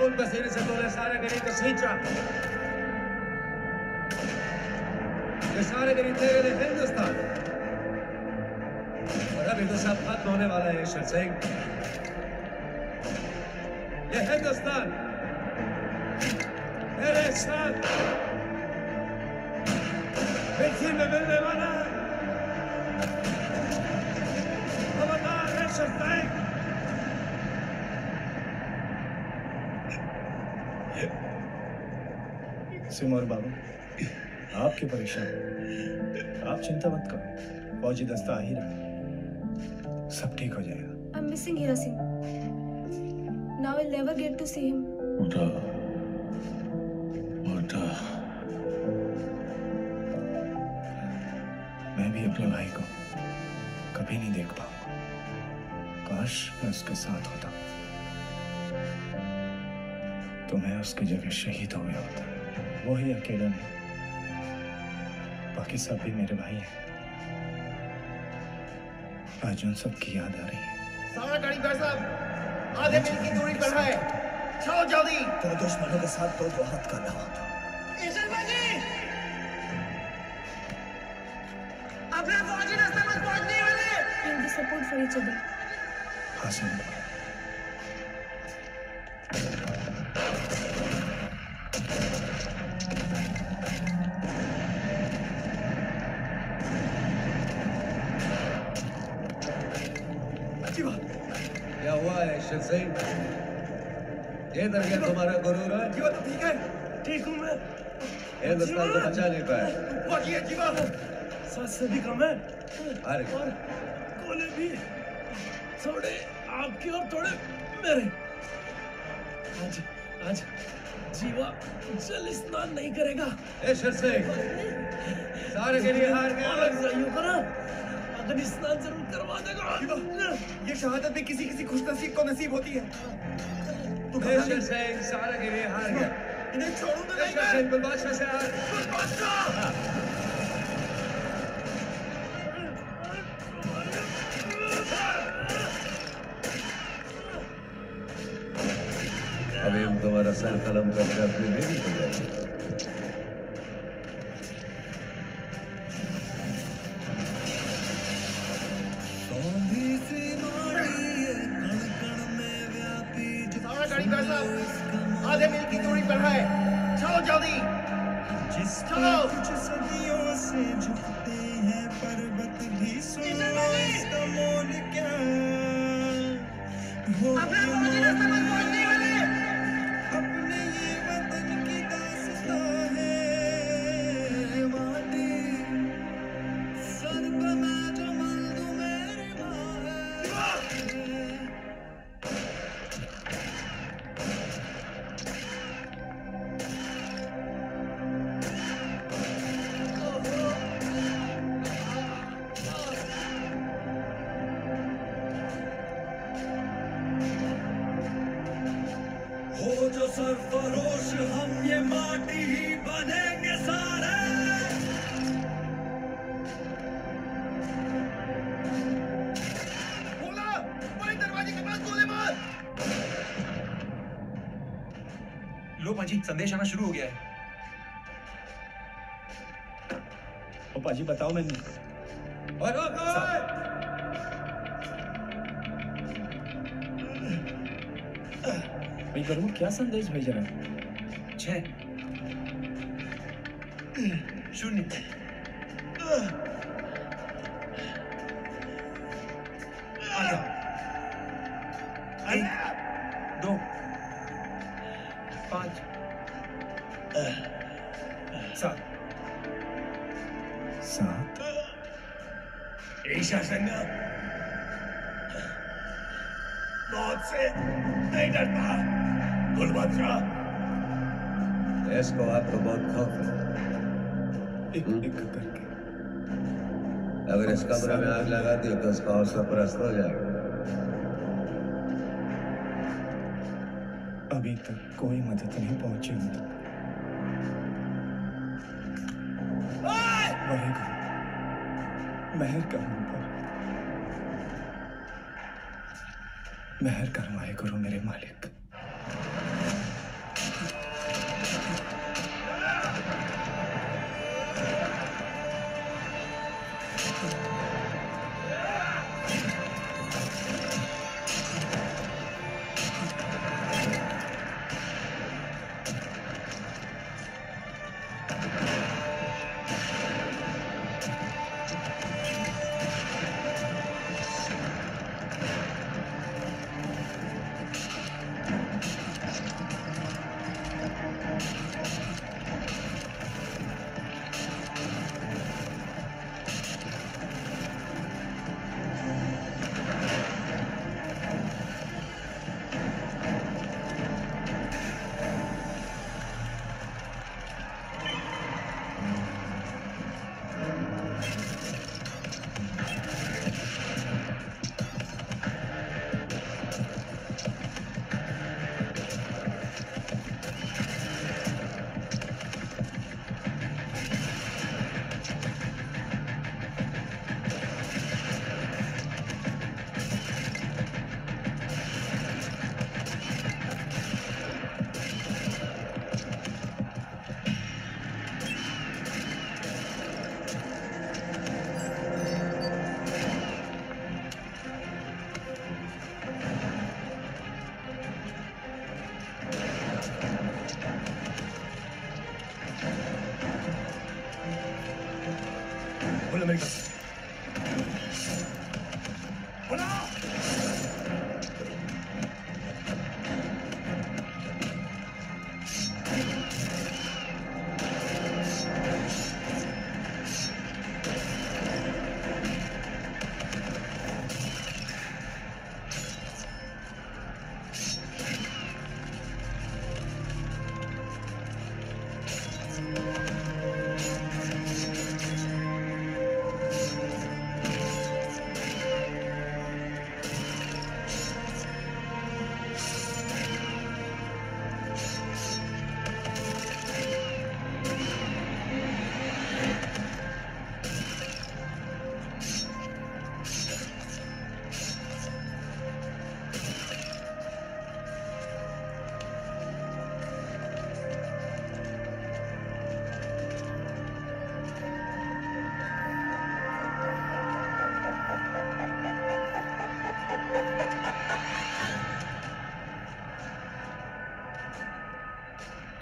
ऐसे खून पसीने से तूने सारे गरीब को सींचा ये सारे गरीब तेरे लिए हिंदुस्तान और अभी तो सब खत्म होने वाला है ईश्वर सिंह ये हिंदुस्तान मेरे साथ मिट्टी में मिलने वाला है खबरदार ईश्वर सिंह सिमोर बाबू। आप क्यों परेशान। आप चिंता मत करो। फौजी दस्ता आ ही रहा सब ठीक हो जाएगा। I'm missing Hira Singh. Now I'll never get to see him. बेटा बेटा मैं भी अपने भाई को कभी नहीं देख पाऊँगा। काश मैं उसके साथ होता। तो मैं उसकी जगह शहीद हो गया होता। वो ही अकेला नहीं बाकी सब भी मेरे भाई हैं। आज उन सब की याद आ रही है। सारा गाड़ी भाई साहब आधे मील की दूरी पर है। चलो जल्दी। तेरे दुश्मनों के साथ तो जो हाथ करना होता अपने फौजी रास्ते में पहुँचने वाले। Be support for each other. हाँ ठीक है ठीक हूँ मैं हिंदुस्तान को बचा नहीं पाया। फौजी है जीवा सांस से भी कम है। अरे। और कोले भी। थोड़े आपके और थोड़े मेरे। आज आज जीवा जल स्नान नहीं करेगा। ईश्वर सिंह सारे के लिए हार गया। अलग सही करा अग्नि स्नान ज़रूर करवा देगा। ये शहादत भी किसी किसी खुशनसीब को नसीब होती है। ईश्वर सिंह सारे के लिए हार गया। इन्हें छोड़ूँगा नहीं ईश्वर सिंह गुलबादशाह से हार अभी हम तुम्हारा सर कलम करके अपनी बेटी को जाएँगे संदेश आना शुरू हो गया है। ओ पाजी बताओ मैंने भाई करूँ क्या संदेश भेज रहा है छह। शून्य। उसका हौसला परस्त हो जाएगा। अभी तक कोई मदद नहीं पहुँची उन तक। मेहर कर पर। मेहर कर वाहेगुरु मेरे मालिक।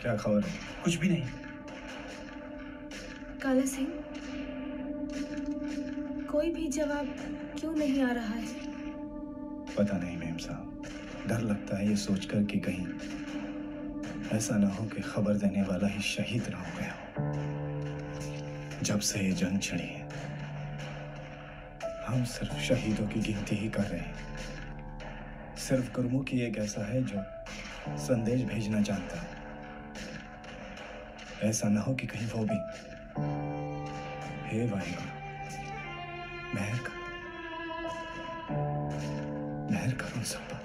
क्या खबर है? कुछ भी नहीं। काला सिंह कोई भी जवाब क्यों नहीं आ रहा है? पता नहीं मेम साहब। डर लगता है ये सोचकर कि कहीं ऐसा ना हो कि खबर देने वाला ही शहीद ना हो गया हो। जब से ये जंग छिड़ी है हम सिर्फ़ शहीदों की गिनती ही कर रहे हैं। सिर्फ़ गुरमुखी एक ऐसा है जो संदेश भेजना जानता है। ऐसा ना हो कि कहीं वो भी। हे वाहिगुरु, मेहर कर। मेहर करो सब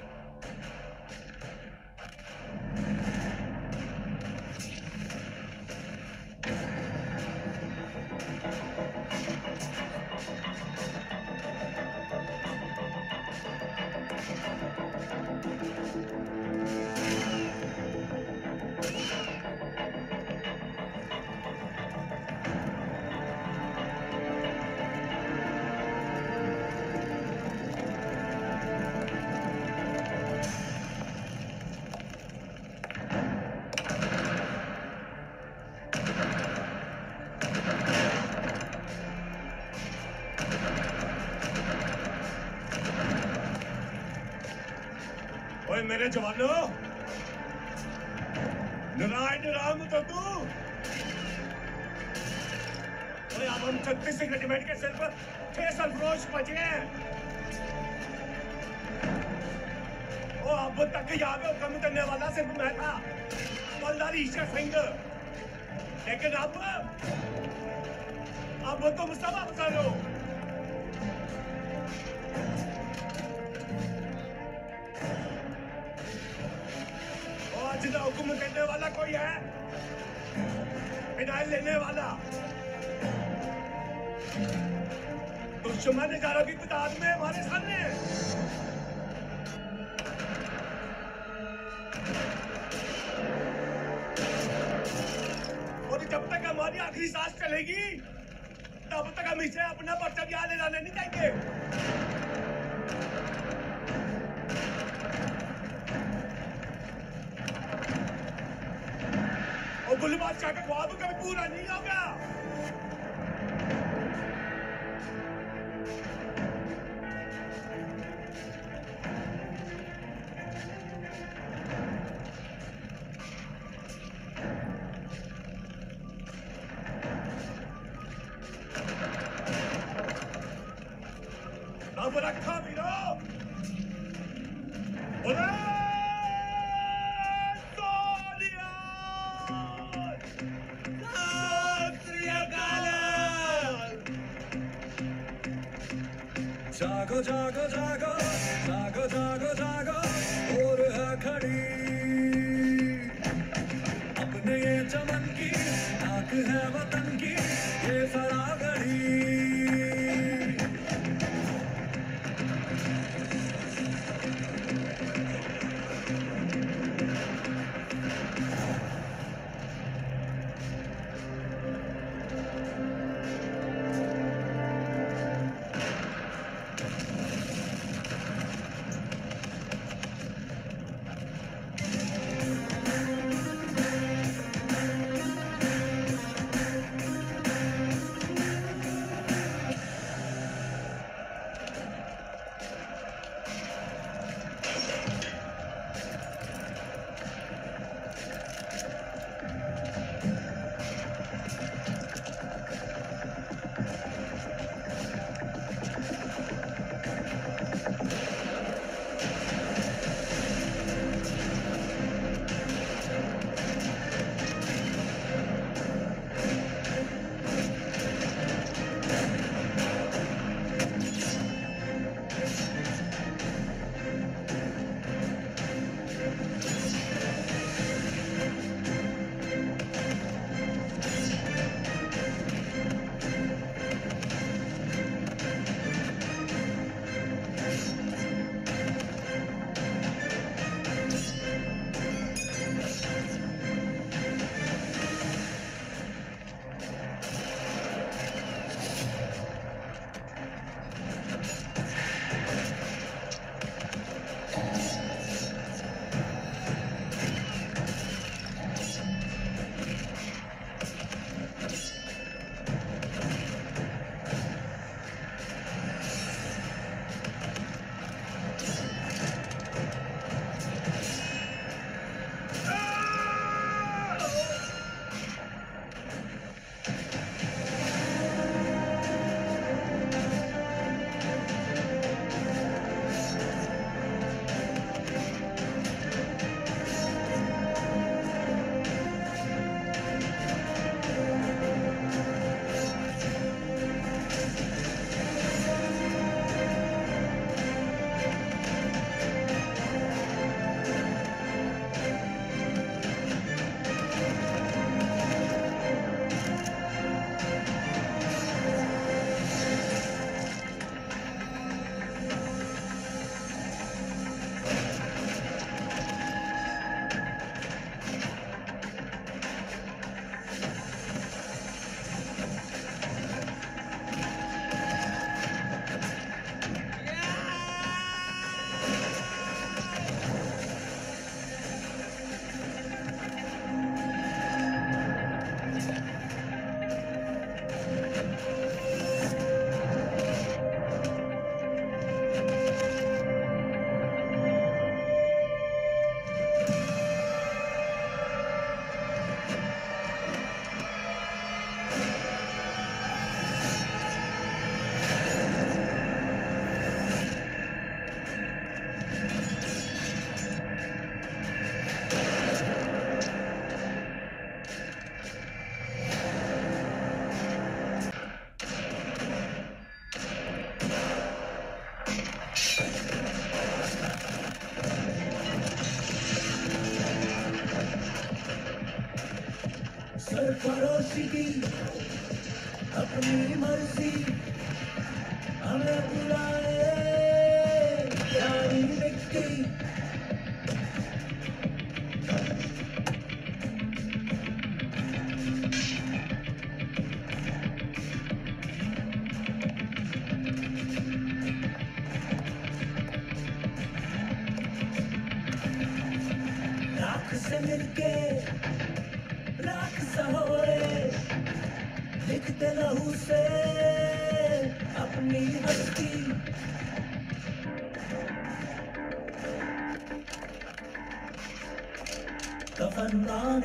கண்ணான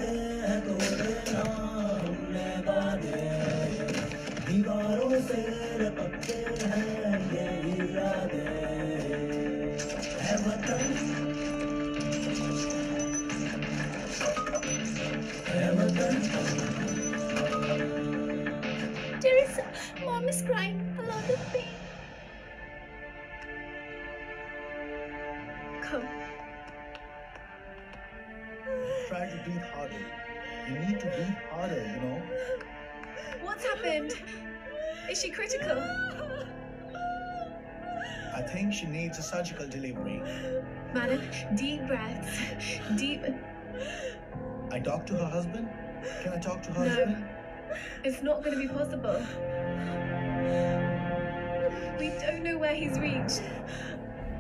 needs a surgical delivery. Madam, deep breaths. Deep. I talked to her husband. Can I talk to her No. husband? It's not going to be possible. We don't know where he's reached.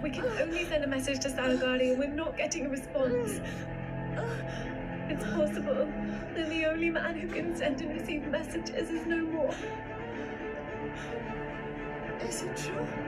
We can only send a message to Salagari and we're not getting a response. It's possible that the only man who can send and receive messages is no more. Is it true?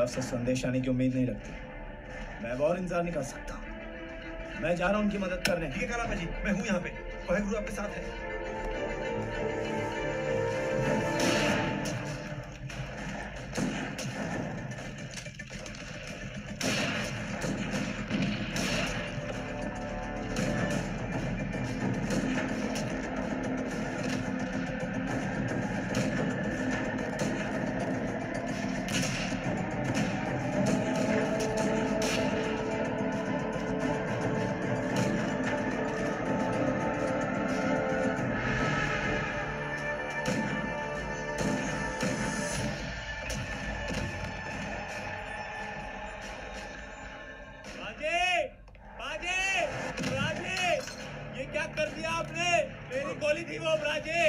हेलियोग्राफ से संदेश आने की उम्मीद नहीं रखती। मैं और इंतज़ार नहीं कर सकता। मैं जा रहा हूँ उनकी मदद करने। काला जी मैं हूँ यहाँ पे। वाहेगुरु आपके साथ है। गोली थी वो राजे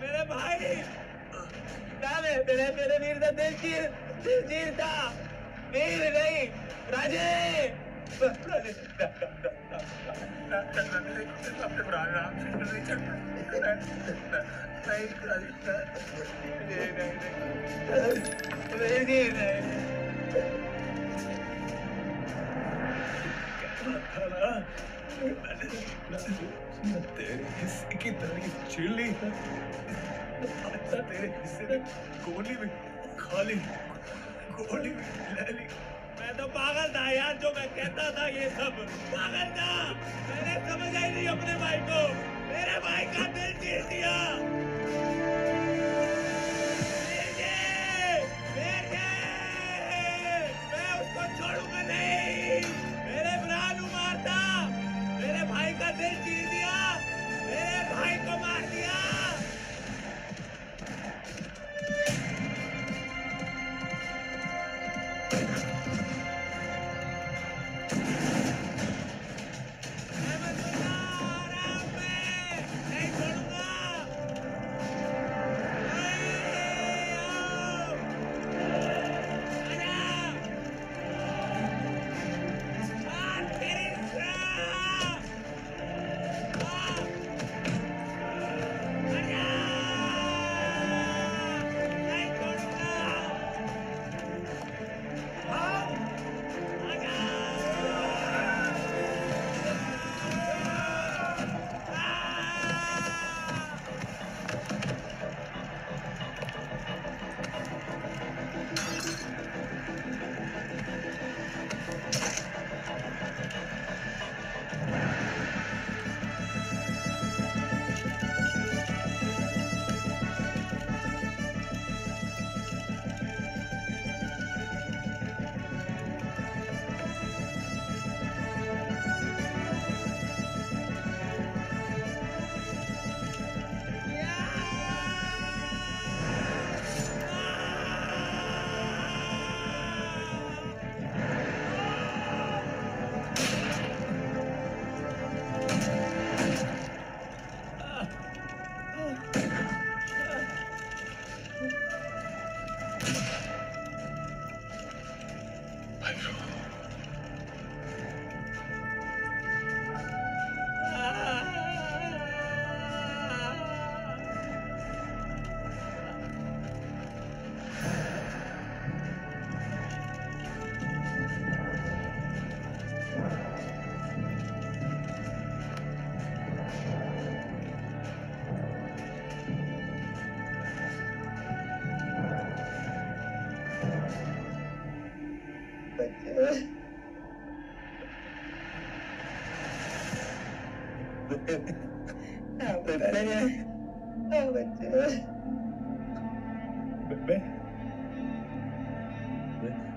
मेरे भाई। क्या मेरे मेरे वीर का दिल चीर दिल चीर था वीर नहीं राजे नहीं नहीं तेरे हिस्से की तारीफ़ छीन ली है। अच्छा तेरे हिस्से ने गोली भी खाली गोली भी ले ली मैं तो पागल था यार, जो मैं कहता था ये सब। पागल था। मैंने समझा ही नहीं अपने भाई को। मेरे भाई का दिल जीत दिया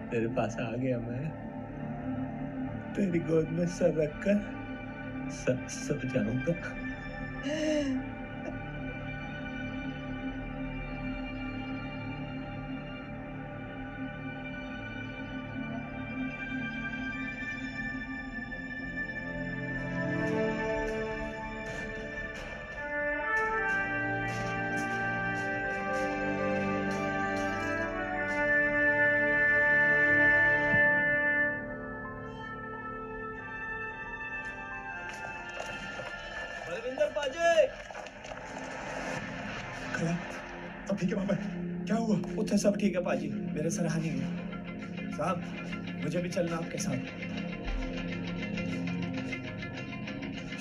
तेरे पास आ गया मैं तेरी गोद में सर रखकर सब सो जाऊँगा उठे सब ठीक है पाजी। मेरे सराहनी है। साहब, मुझे भी चलना आपके साथ।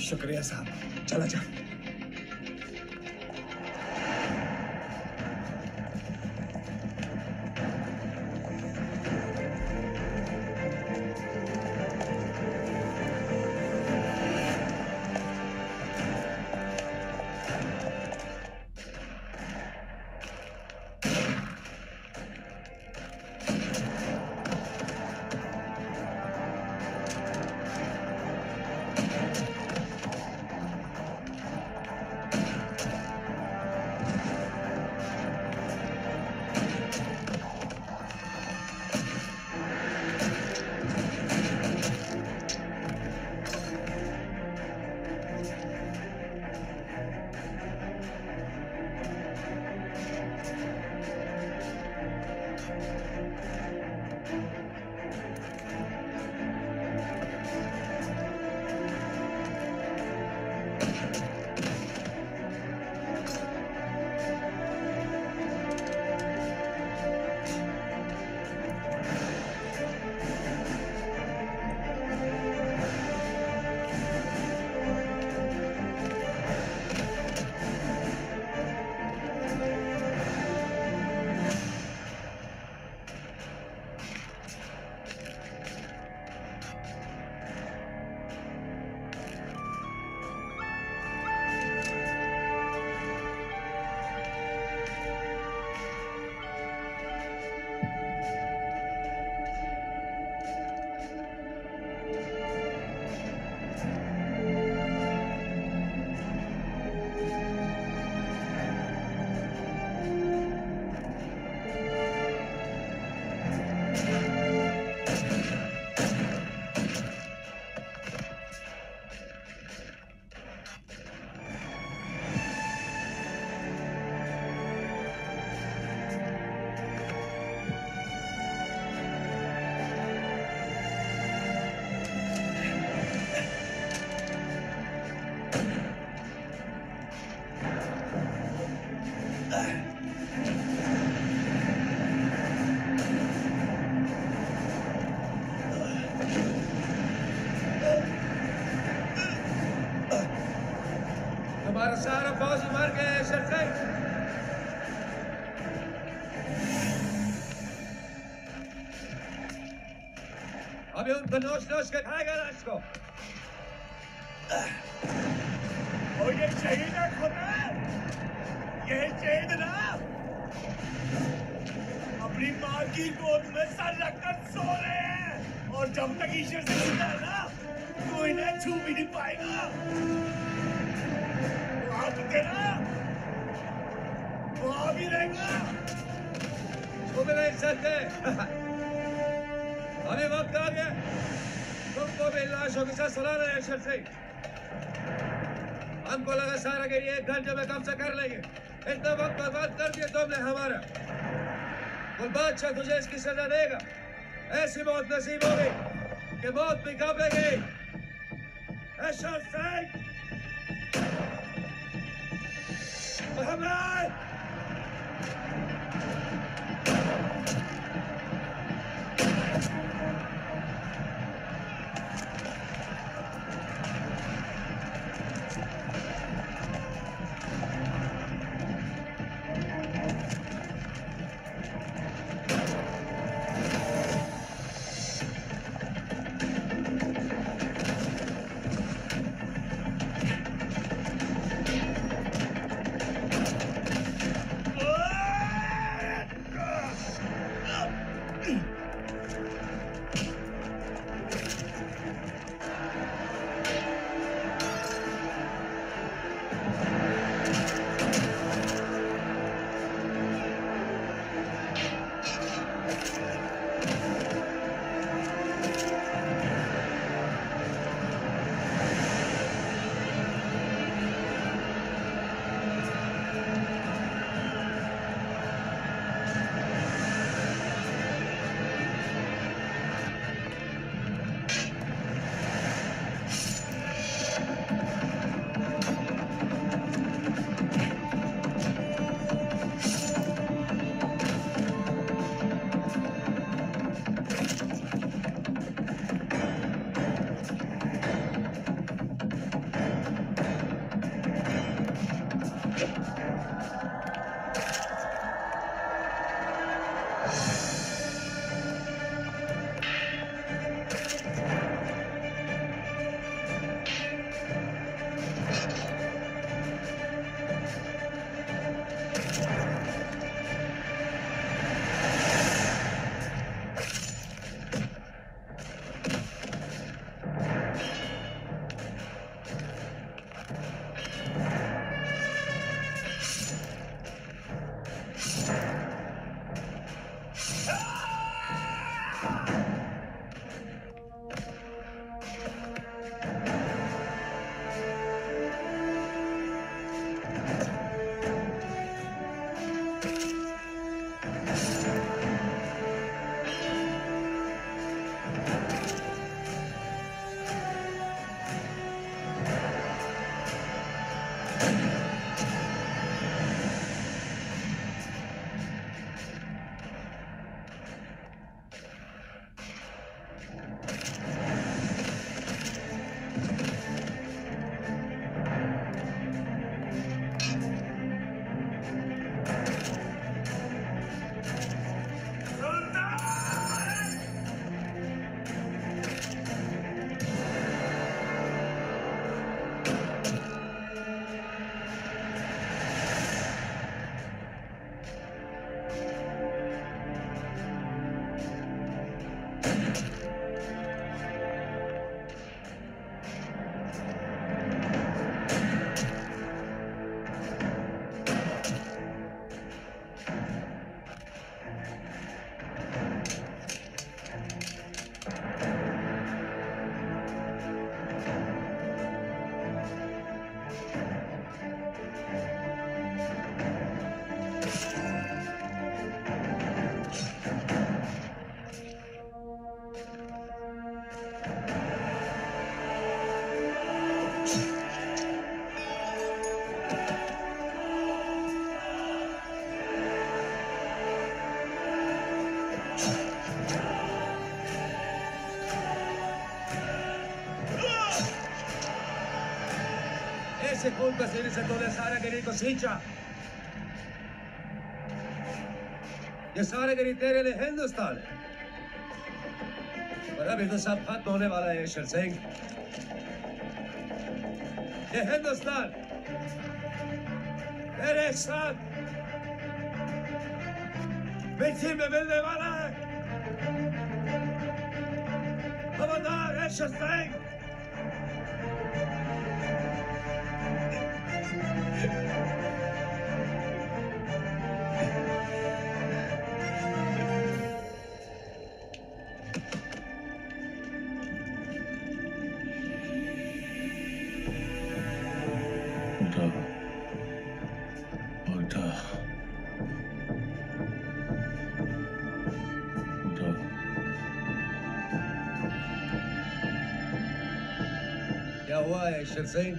शुक्रिया साहब। चला जा सकते अभी वक्त आ गया तुमको भी लाशों के साथ सुलाना है अक्षर से हमको लगा सारा के एक घंटे में कब्जा कर लेंगे इतना वक्त बर्बाद कर दिया तुमने हमारा और बादशाह तुझे इसकी सजा देगा ऐसी मौत नसीब होगी कि मौत भी अक्षर सिंह मोहम्मद ऐसे खून पसीने से तूने सारे गिरी को सींचा ये सारे गिरी तेरे लिए हिंदुस्तान है पर अभी तो सब खत्म होने वाला है ईश्वर सिंह ये हिंदुस्तान तेरे साथ मिट्टी में मिलने वाला है खबरदार ईश्वर सिंह है सिंह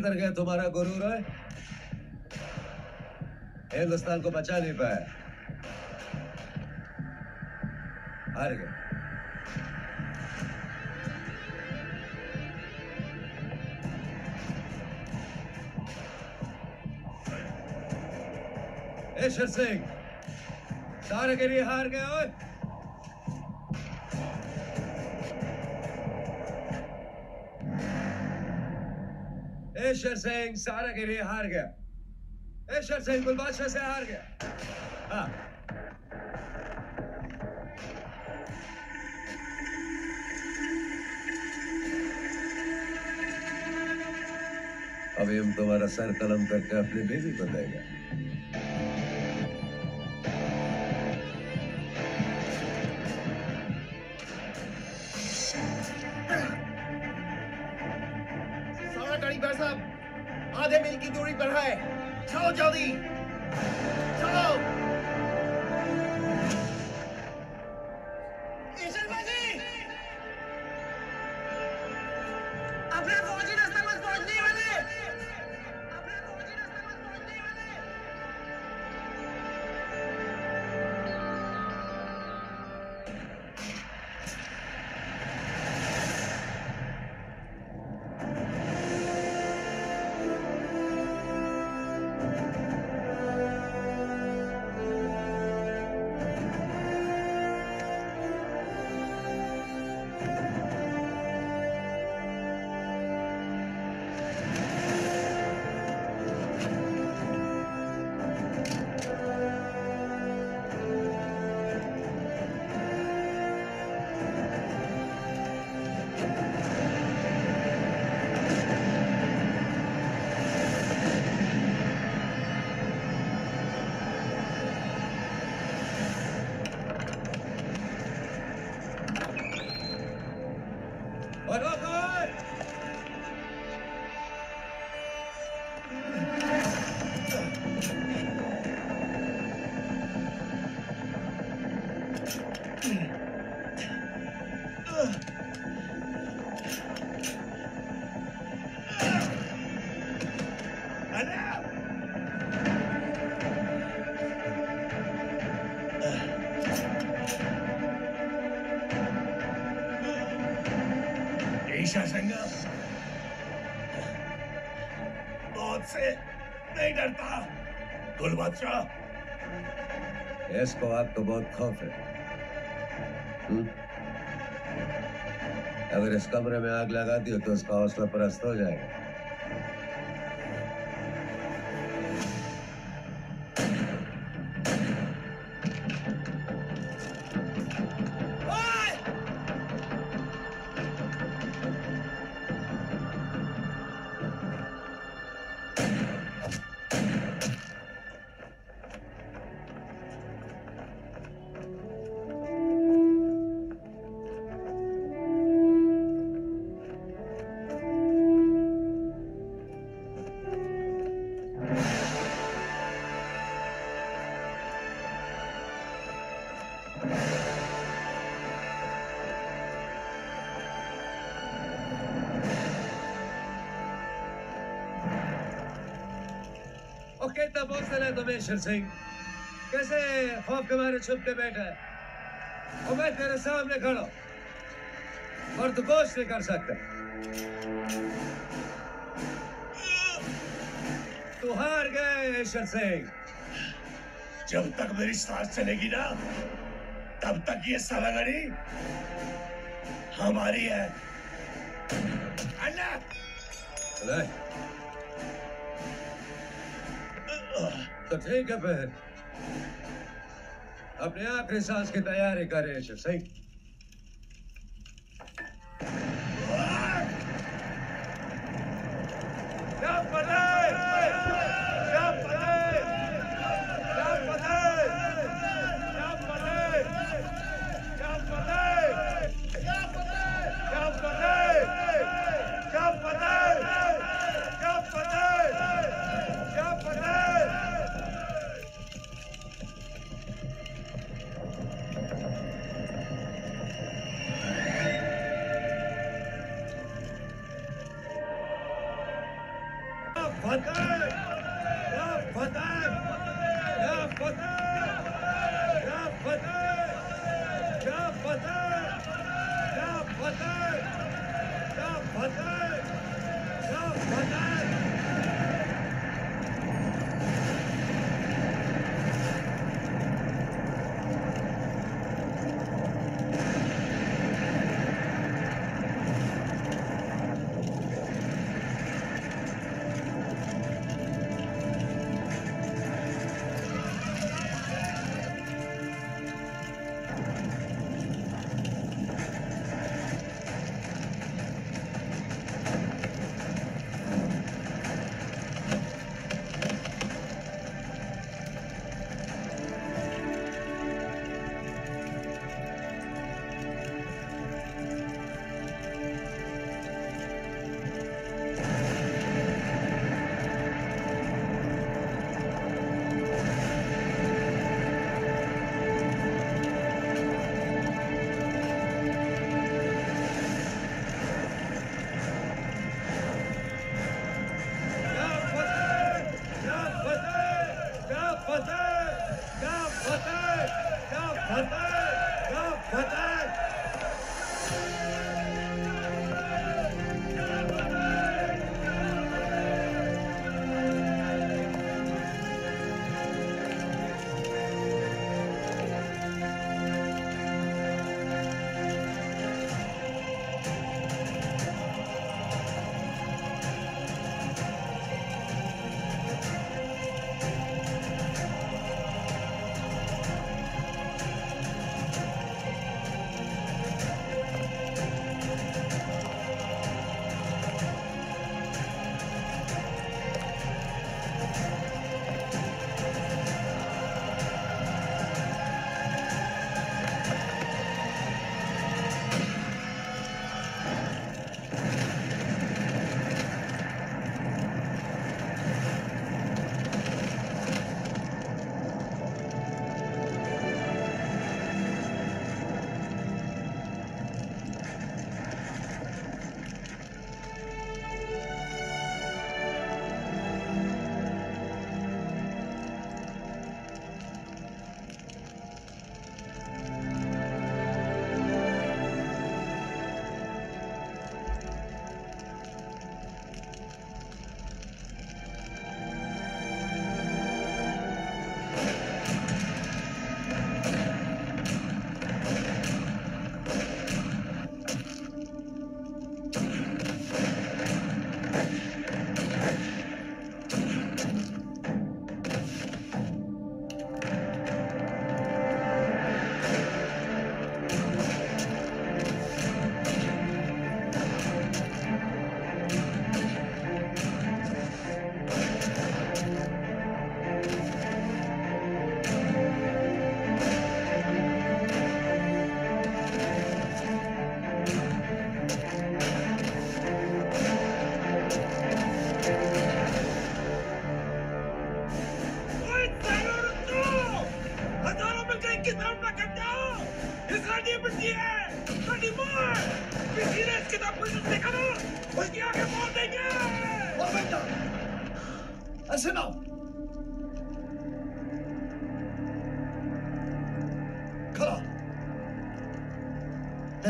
कर गया तुम्हारा गुरु है हिंदुस्तान को बचा नहीं पाया। हार ईश्वर सिंह सारे के लिए हार गए, ओए। ईश्वर सिंह सारा के लिए हार गया ईश्वर सिंह गुलबादशाह से हार गया हाँ अभी हम तुम्हारा सर कलम करके अपने बेबी को देगा इसको तो बहुत खौफ है? अगर इस कमरे में आग लगा दी हो तो उसका हौसला परस्त हो जाएगा शेर सिंह। कैसे खौफ के मारे छुप के बैठा है? और मैं तेरे सामने खड़ा और तू कुछ नहीं कर सकता। तू हार गए शेर सिंह। जब तक मेरी सांस चलेगी ना तब तक ये सालागड़ी हमारी है। अल्लाह! तो ठीक है फिर। अपने आखिरी सांस की तैयारी करे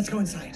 Let's go inside.